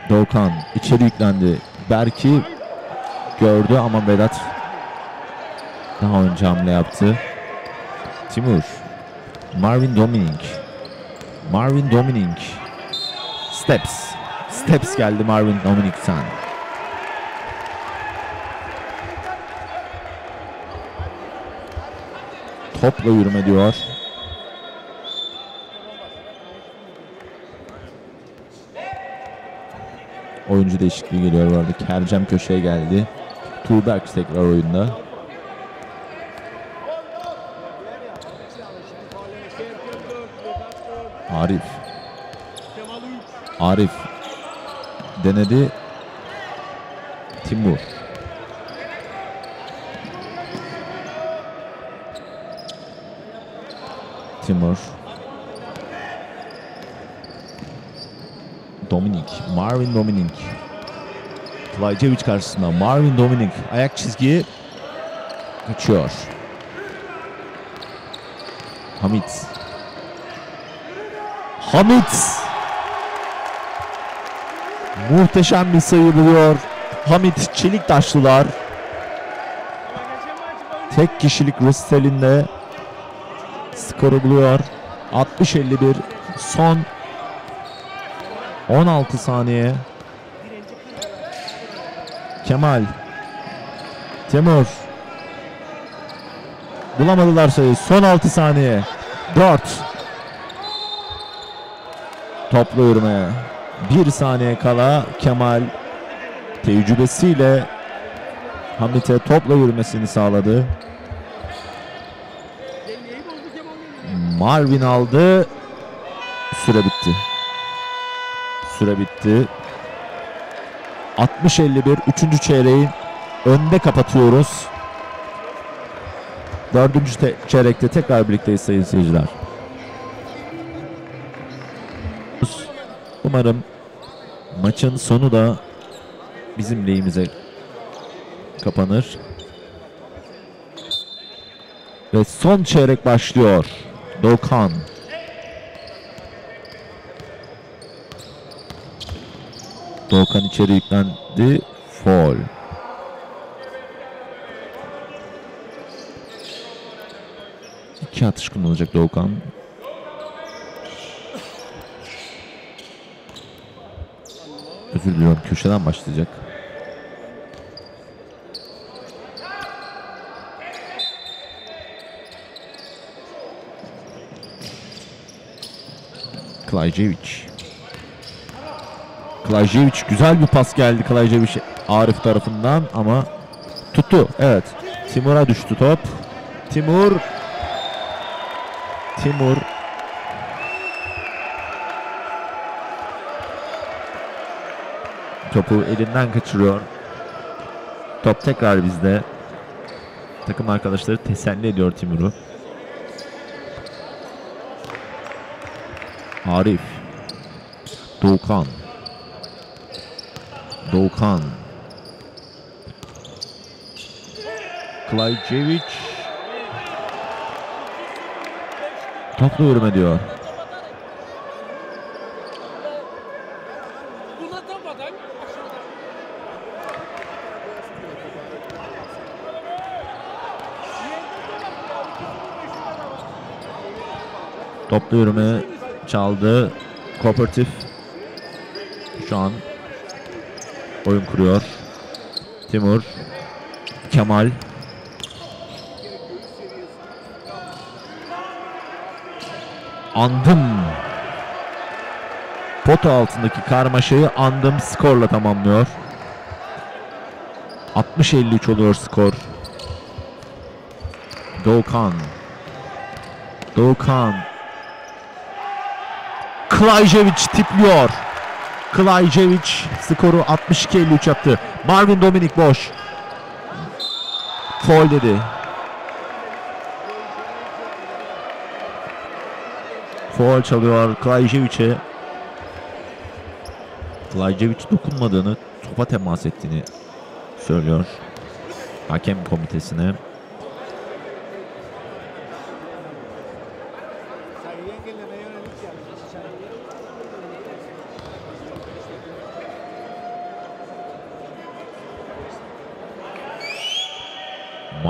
Doğukan içeri yüklendi. Berk'i gördü ama Vedat daha önce hamle yaptı. Timur. Marvin Dominik. Marvin Dominik. Steps. Steps geldi Marvin Dominik'ten. Topla yürüme diyor. Oyuncu değişikliği geliyor bu arada. Kercem köşeye geldi. Tuğberk tekrar oyunda. Arif. Arif denedi. Timur. Timur. Dominik. Marvin Dominik. Klaycevic karşısında. Marvin Dominik. Ayak çizgiyi kaçıyor. Hamit. Hamit. Muhteşem bir sayı buluyor. Hamit Çeliktaşlılar. Tek kişilik Rüstel'inde skoru buluyor. 60-51 son 16 saniye. Kemal. Timur. Bulamadılar sayı. Son 6 saniye. 4. Toplu yürümeye. Bir saniye kala Kemal tecrübesiyle Hamit'e topla yürümesini sağladı. Marvin aldı. Süre bitti. Süre bitti. 60-51 3. çeyreği önde kapatıyoruz. Dördüncü te- çeyrekte tekrar birlikteyiz sayın seyirciler. Umarım maçın sonu da bizim lehimize kapanır. Ve son çeyrek başlıyor. Doğukan. Doğukan içeri yüklendi. Foul. İki atış kullanacak Doğukan. Özür diliyorum köşeden başlayacak. Klajcevic. Klajcevic güzel bir pas geldi Klajcevic Arif tarafından ama tuttu. Evet. Timur'a düştü top. Timur Timur topu elinden kaçırıyor. Top tekrar bizde. Takım arkadaşları teselli ediyor Timur'u. Arif. Doğukan. Doğukan. Klajcevic. Topla yürüme diyor. Toplu yürüme çaldı. Kooperatif şu an oyun kuruyor. Timur, Kemal. Andım. Pota altındaki karmaşayı andım skorla tamamlıyor. 60-53 oluyor skor. Doğukan. Doğukan. Klajcevic tipliyor. Klajcevic skoru 62-53 yaptı. Marvin Dominik boş. Foul dedi. Foul çalıyor Klajcevic'e. Klajcevic dokunmadığını, topa temas ettiğini söylüyor. Hakem komitesine. Sayıyı engellemeye yönelik yapmış. Sayıyı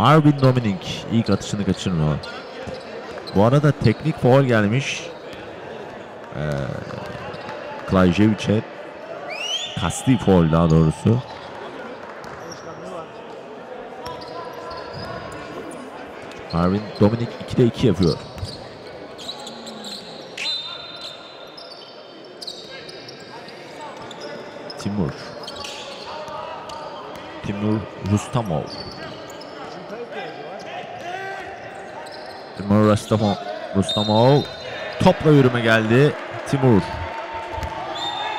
Marvin Dominik ilk atışını kaçırmıyor. Bu arada teknik foul gelmiş. Ee, Klajcevic'e. Kasti foul daha doğrusu. Marvin Dominik 2'de 2 yapıyor. Timur. Timur Rustamov. Timur Rustamov. Rustamov. Topla yürüme geldi. Timur.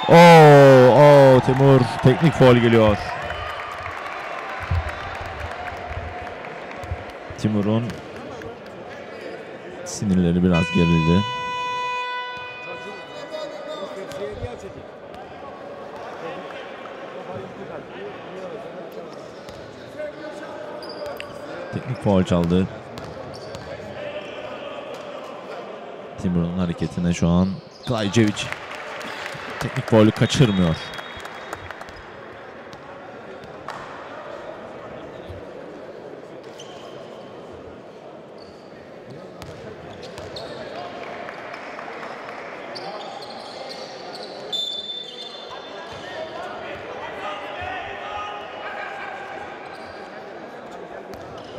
Oo, oo Timur teknik foul geliyor. Timur'un sinirleri biraz gerildi. Teknik foul çaldı. Timur'un hareketine şu an Klajcevic teknik foul'ü kaçırmıyor.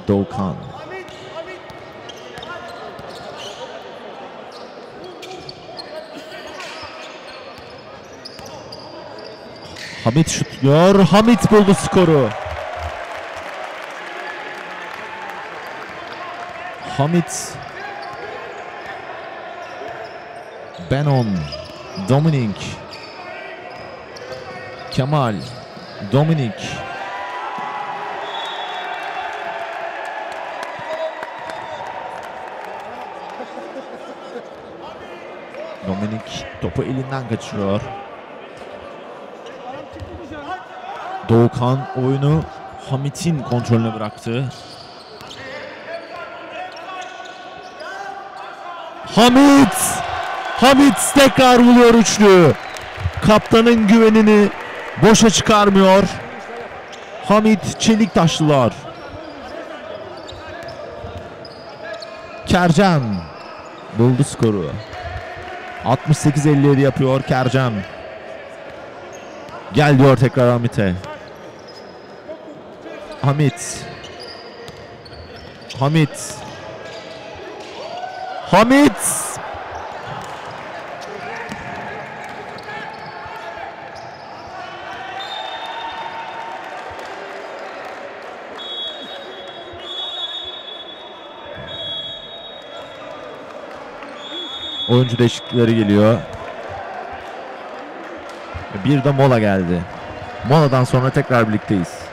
Doğukan. Hamit şutluyor. Hamit buldu skoru. Hamit. Benon. Dominik. Kemal. Dominik. Dominik topu elinden kaçırıyor. Doğukan oyunu Hamit'in kontrolüne bıraktı. Hamit! Hamit tekrar buluyor üçlü. Kaptanın güvenini boşa çıkarmıyor. Hamit çelik taşlılar. Kercem buldu skoru. 68-57 yapıyor Kercem. Gel diyor tekrar Hamit'e. Hamit. Hamit. Hamit. Oyuncu değişiklikleri geliyor. Bir de mola geldi. Moladan sonra tekrar birlikteyiz.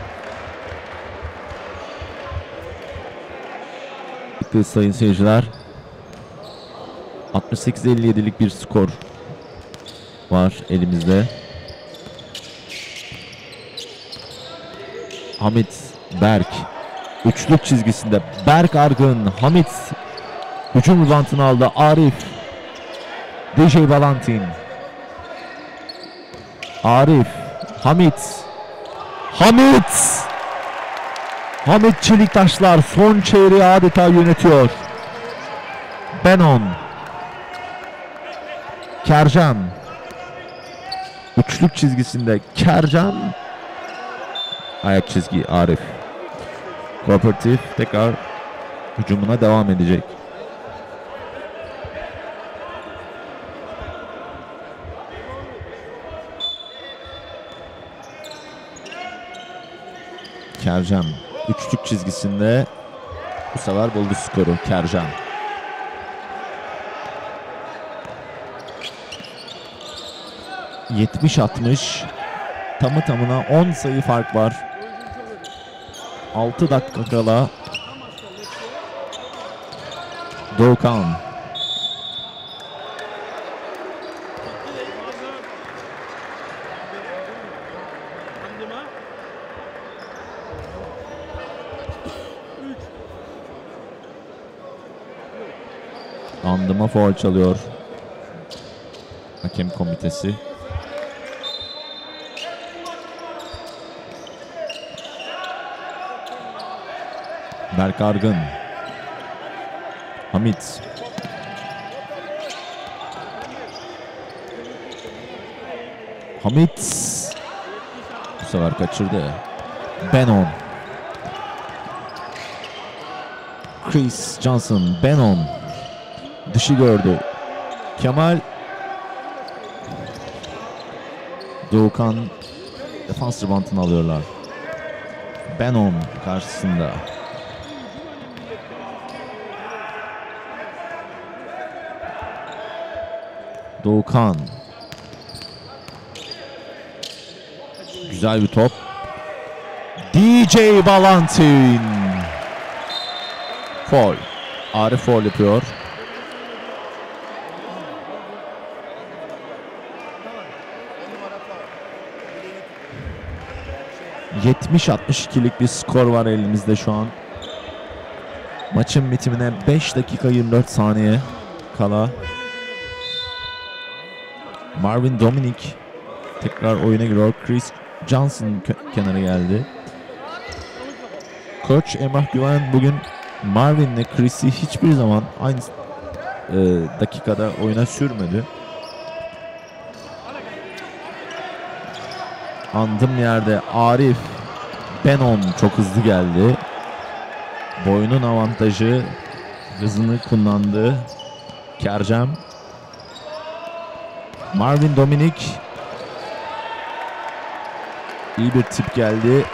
Birlikteyiz sayın seyirciler. 68-57'lik bir skor var elimizde. Hamit Berk üçlük çizgisinde Berk Argın Hamit hücum ribantını aldı Arif DJ Valentin Arif Hamit Hamit Hamit Çeliktaşlar son çeyreği adeta yönetiyor. Benon. Kercan. Üçlük çizgisinde Kercan. Ayak çizgi Arif. Kooperatif tekrar hücumuna devam edecek. Kercan üçlük çizgisinde bu sefer buldu skoru Kercan. ...70-60... ...tamı tamına 10 sayı fark var. 6 dakika kala... Doğukan. Andıma. Andıma foul çalıyor. Hakem komitesi. Berk Argın. Hamit. Hamit. Bu sefer kaçırdı. Benon. Chris Johnson. Benon. Dışı gördü. Kemal Doğukan defans ribantını alıyorlar. Benon karşısında. Doğukan. Güzel bir top. DJ Valentin. Foul. Arif foul yapıyor. ...70-62'lik bir skor var elimizde şu an. Maçın bitimine 5 dakika 24 saniye kala. Marvin Dominic tekrar oyuna giriyor. Chris Johnson kenara geldi. Koç Emrah Güven bugün Marvin'le Chris'i hiçbir zaman aynı e, dakikada oyuna sürmedi. Andım yerde Arif Benon çok hızlı geldi. Boyunun avantajı hızını kullandı. Kercem Marvin Dominik iyi bir tip geldi.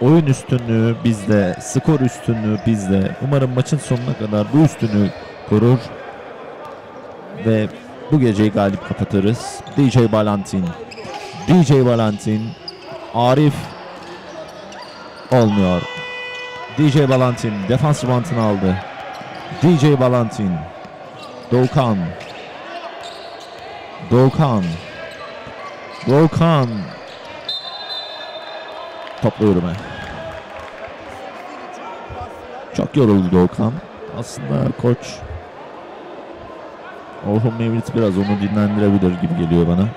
Oyun üstünlüğü bizde, skor üstünlüğü bizde. Umarım maçın sonuna kadar bu üstünlüğü korur ve bu geceyi galip kapatırız. DJ Valentin, DJ Valentin, Arif olmuyor. DJ Valentin defans ribantını aldı. DJ Valentin. Doğukan. Doğukan. Doğukan. Topla yürüme. Çok yoruldu Doğukan. Aslında koç Orhun Mevlit biraz onu dinlendirebilir gibi geliyor bana.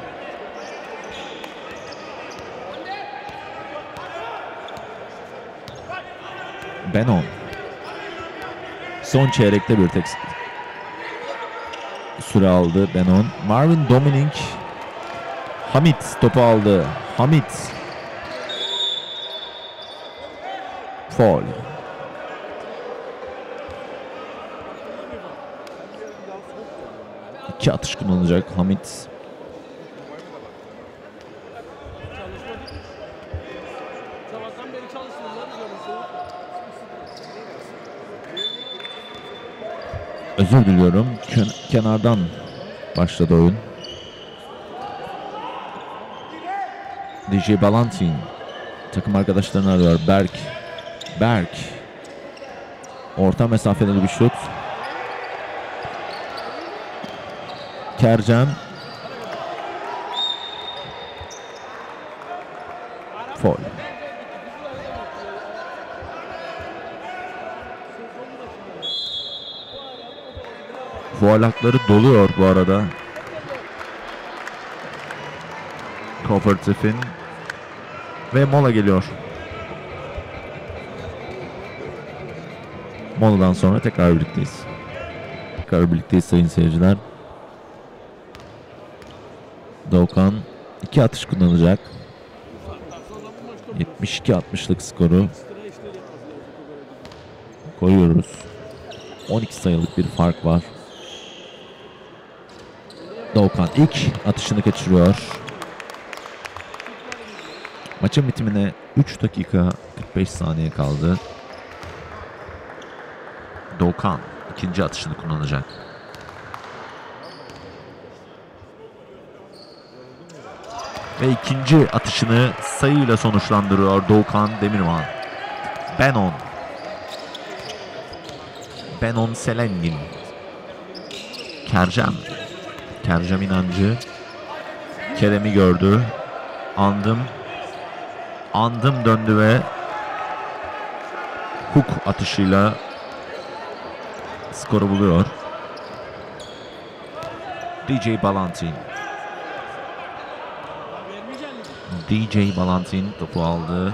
Benon. Son çeyrekte bir tek süre aldı Benon. Marvin Dominic Hamit topu aldı. Hamit. Foul. İki atış kullanacak Hamit. Özür diliyorum. Ken- kenardan başladı oyun. DJ Balantin takım arkadaşlarını arıyor. Berk. Berk. Orta mesafeli bir şut. Kercan. Foul. Faul hakları doluyor bu arada. Kooperatif'in ve mola geliyor. Moladan sonra tekrar birlikteyiz. Tekrar birlikteyiz sayın seyirciler. Doğukan iki atış kullanacak. 72-60'lık skoru koyuyoruz. 12 sayılık bir fark var. Doğukan ilk atışını kaçırıyor. Maçın bitimine 3 dakika 45 saniye kaldı. Doğukan ikinci atışını kullanacak. Ve ikinci atışını sayıyla sonuçlandırıyor Doğukan Demirman. Benon. Benon Selengin. Kercem. Kercem inancı. Kerem'i gördü. Andım. Andım döndü ve hook atışıyla skoru buluyor. DJ Balantin. DJ Balantin topu aldı.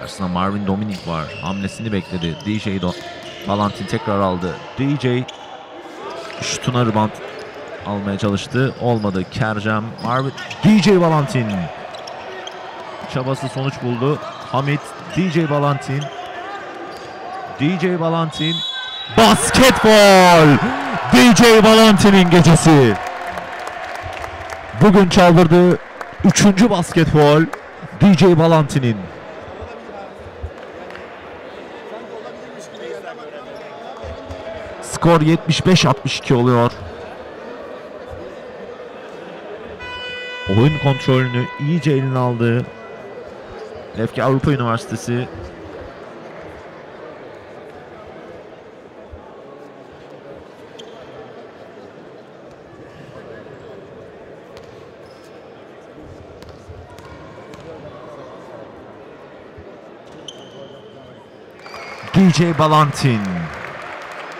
Karşısında Marvin Dominic var. Hamlesini bekledi. DJ Do Balantin tekrar aldı. DJ şutuna rebound almaya çalıştı. Olmadı. Kercem, Marvin, DJ Balantin. Çabası sonuç buldu. Hamit, DJ Balantin. DJ Balantin. Basketbol! DJ Balantin'in gecesi. Bugün çaldırdığı üçüncü basketbol DJ Balantin'in. Skor 75-62 oluyor. Oyun kontrolünü iyice eline aldı. Lefke Avrupa Üniversitesi DJ Balantin.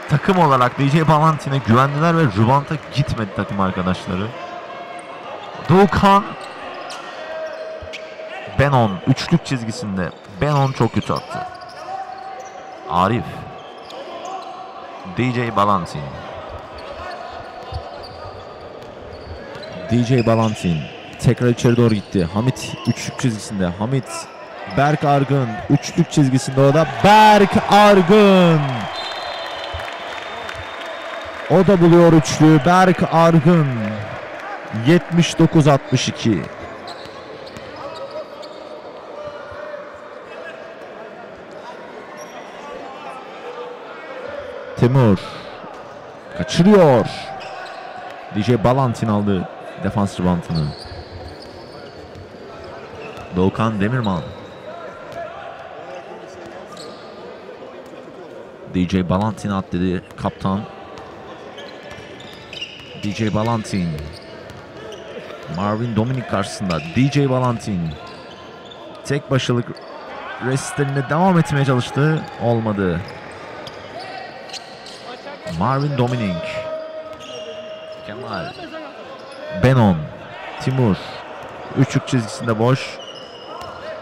Takım olarak DJ Balantin'e güvendiler ve Rubant'a gitmedi takım arkadaşları. Doğukan Benon üçlük çizgisinde. Benon çok kötü attı. Arif DJ Balantin DJ Balantin tekrar içeri doğru gitti. Hamit üçlük çizgisinde. Hamit Berk Argın üçlük çizgisinde o da Berk Argın. O da buluyor üçlü Berk Argın. 79-62. Timur kaçırıyor. DJ Balantin aldı defans ribantını. Doğukan Demirman. DJ Balantin at dedi kaptan. DJ Balantin. Marvin Dominic karşısında DJ Balantin. Tek başılık restlerine devam etmeye çalıştı. Olmadı. Marvin Dominic. Kemal. Benon. Timur. Üçlük çizgisinde boş.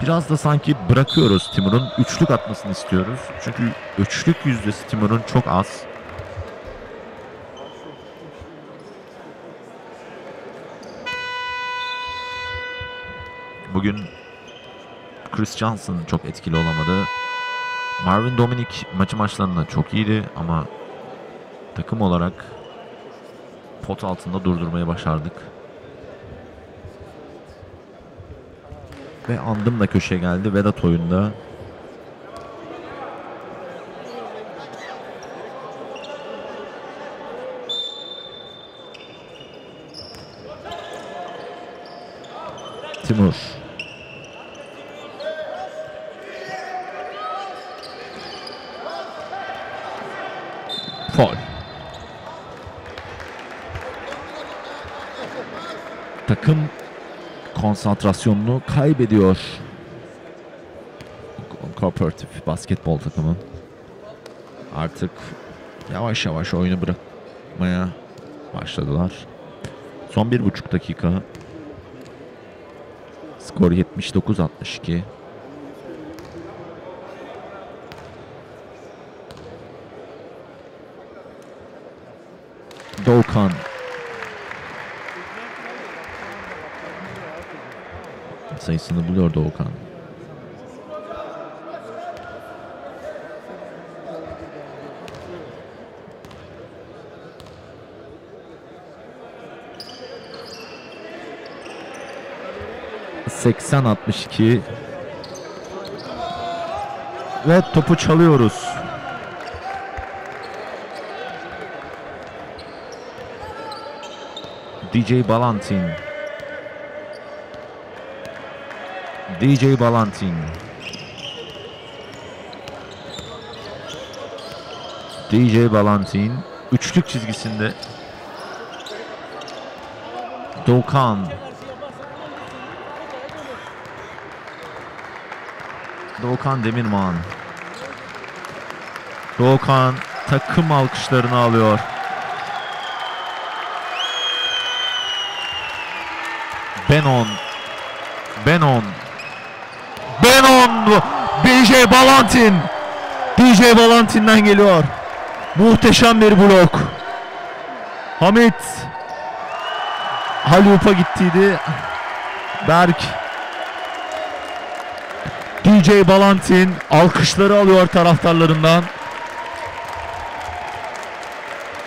Biraz da sanki bırakıyoruz Timur'un. Üçlük atmasını istiyoruz. Çünkü üçlük yüzdesi Timur'un çok az. Bugün Chris Johnson çok etkili olamadı. Marvin Dominic maçı maçlarında çok iyiydi ama takım olarak pot altında durdurmayı başardık. ve Andım da köşeye geldi Vedat oyunda. Timur konsantrasyonunu kaybediyor. Kooperatif basketbol takımı. Artık yavaş yavaş oyunu bırakmaya başladılar. Son bir buçuk dakika. Skor 79-62. Doğukan. Sayısını buluyor Doğukan. ...80-62... ...ve topu çalıyoruz. DJ Balantin. DJ Balantin. DJ Balantin üçlük çizgisinde Doğukan Doğukan Demirman Doğukan takım alkışlarını alıyor. Benon Benon Balantin DJ Balantin'den geliyor. Muhteşem bir blok. Hamit Halup'a gittiydi. Berk DJ Balantin alkışları alıyor taraftarlarından.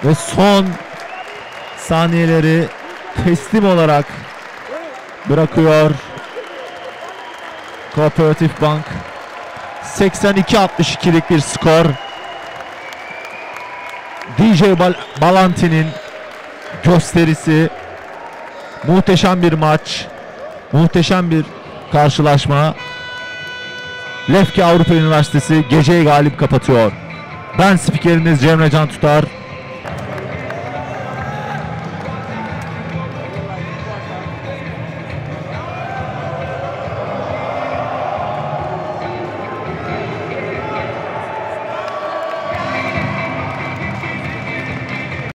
Ve son saniyeleri teslim olarak bırakıyor. Kooperatif Bank 82-62'lik bir skor. DJ Bal Balanti'nin gösterisi muhteşem bir maç. Muhteşem bir karşılaşma. Lefke Avrupa Üniversitesi geceyi galip kapatıyor. Ben spikeriniz Cemre Can Tutar.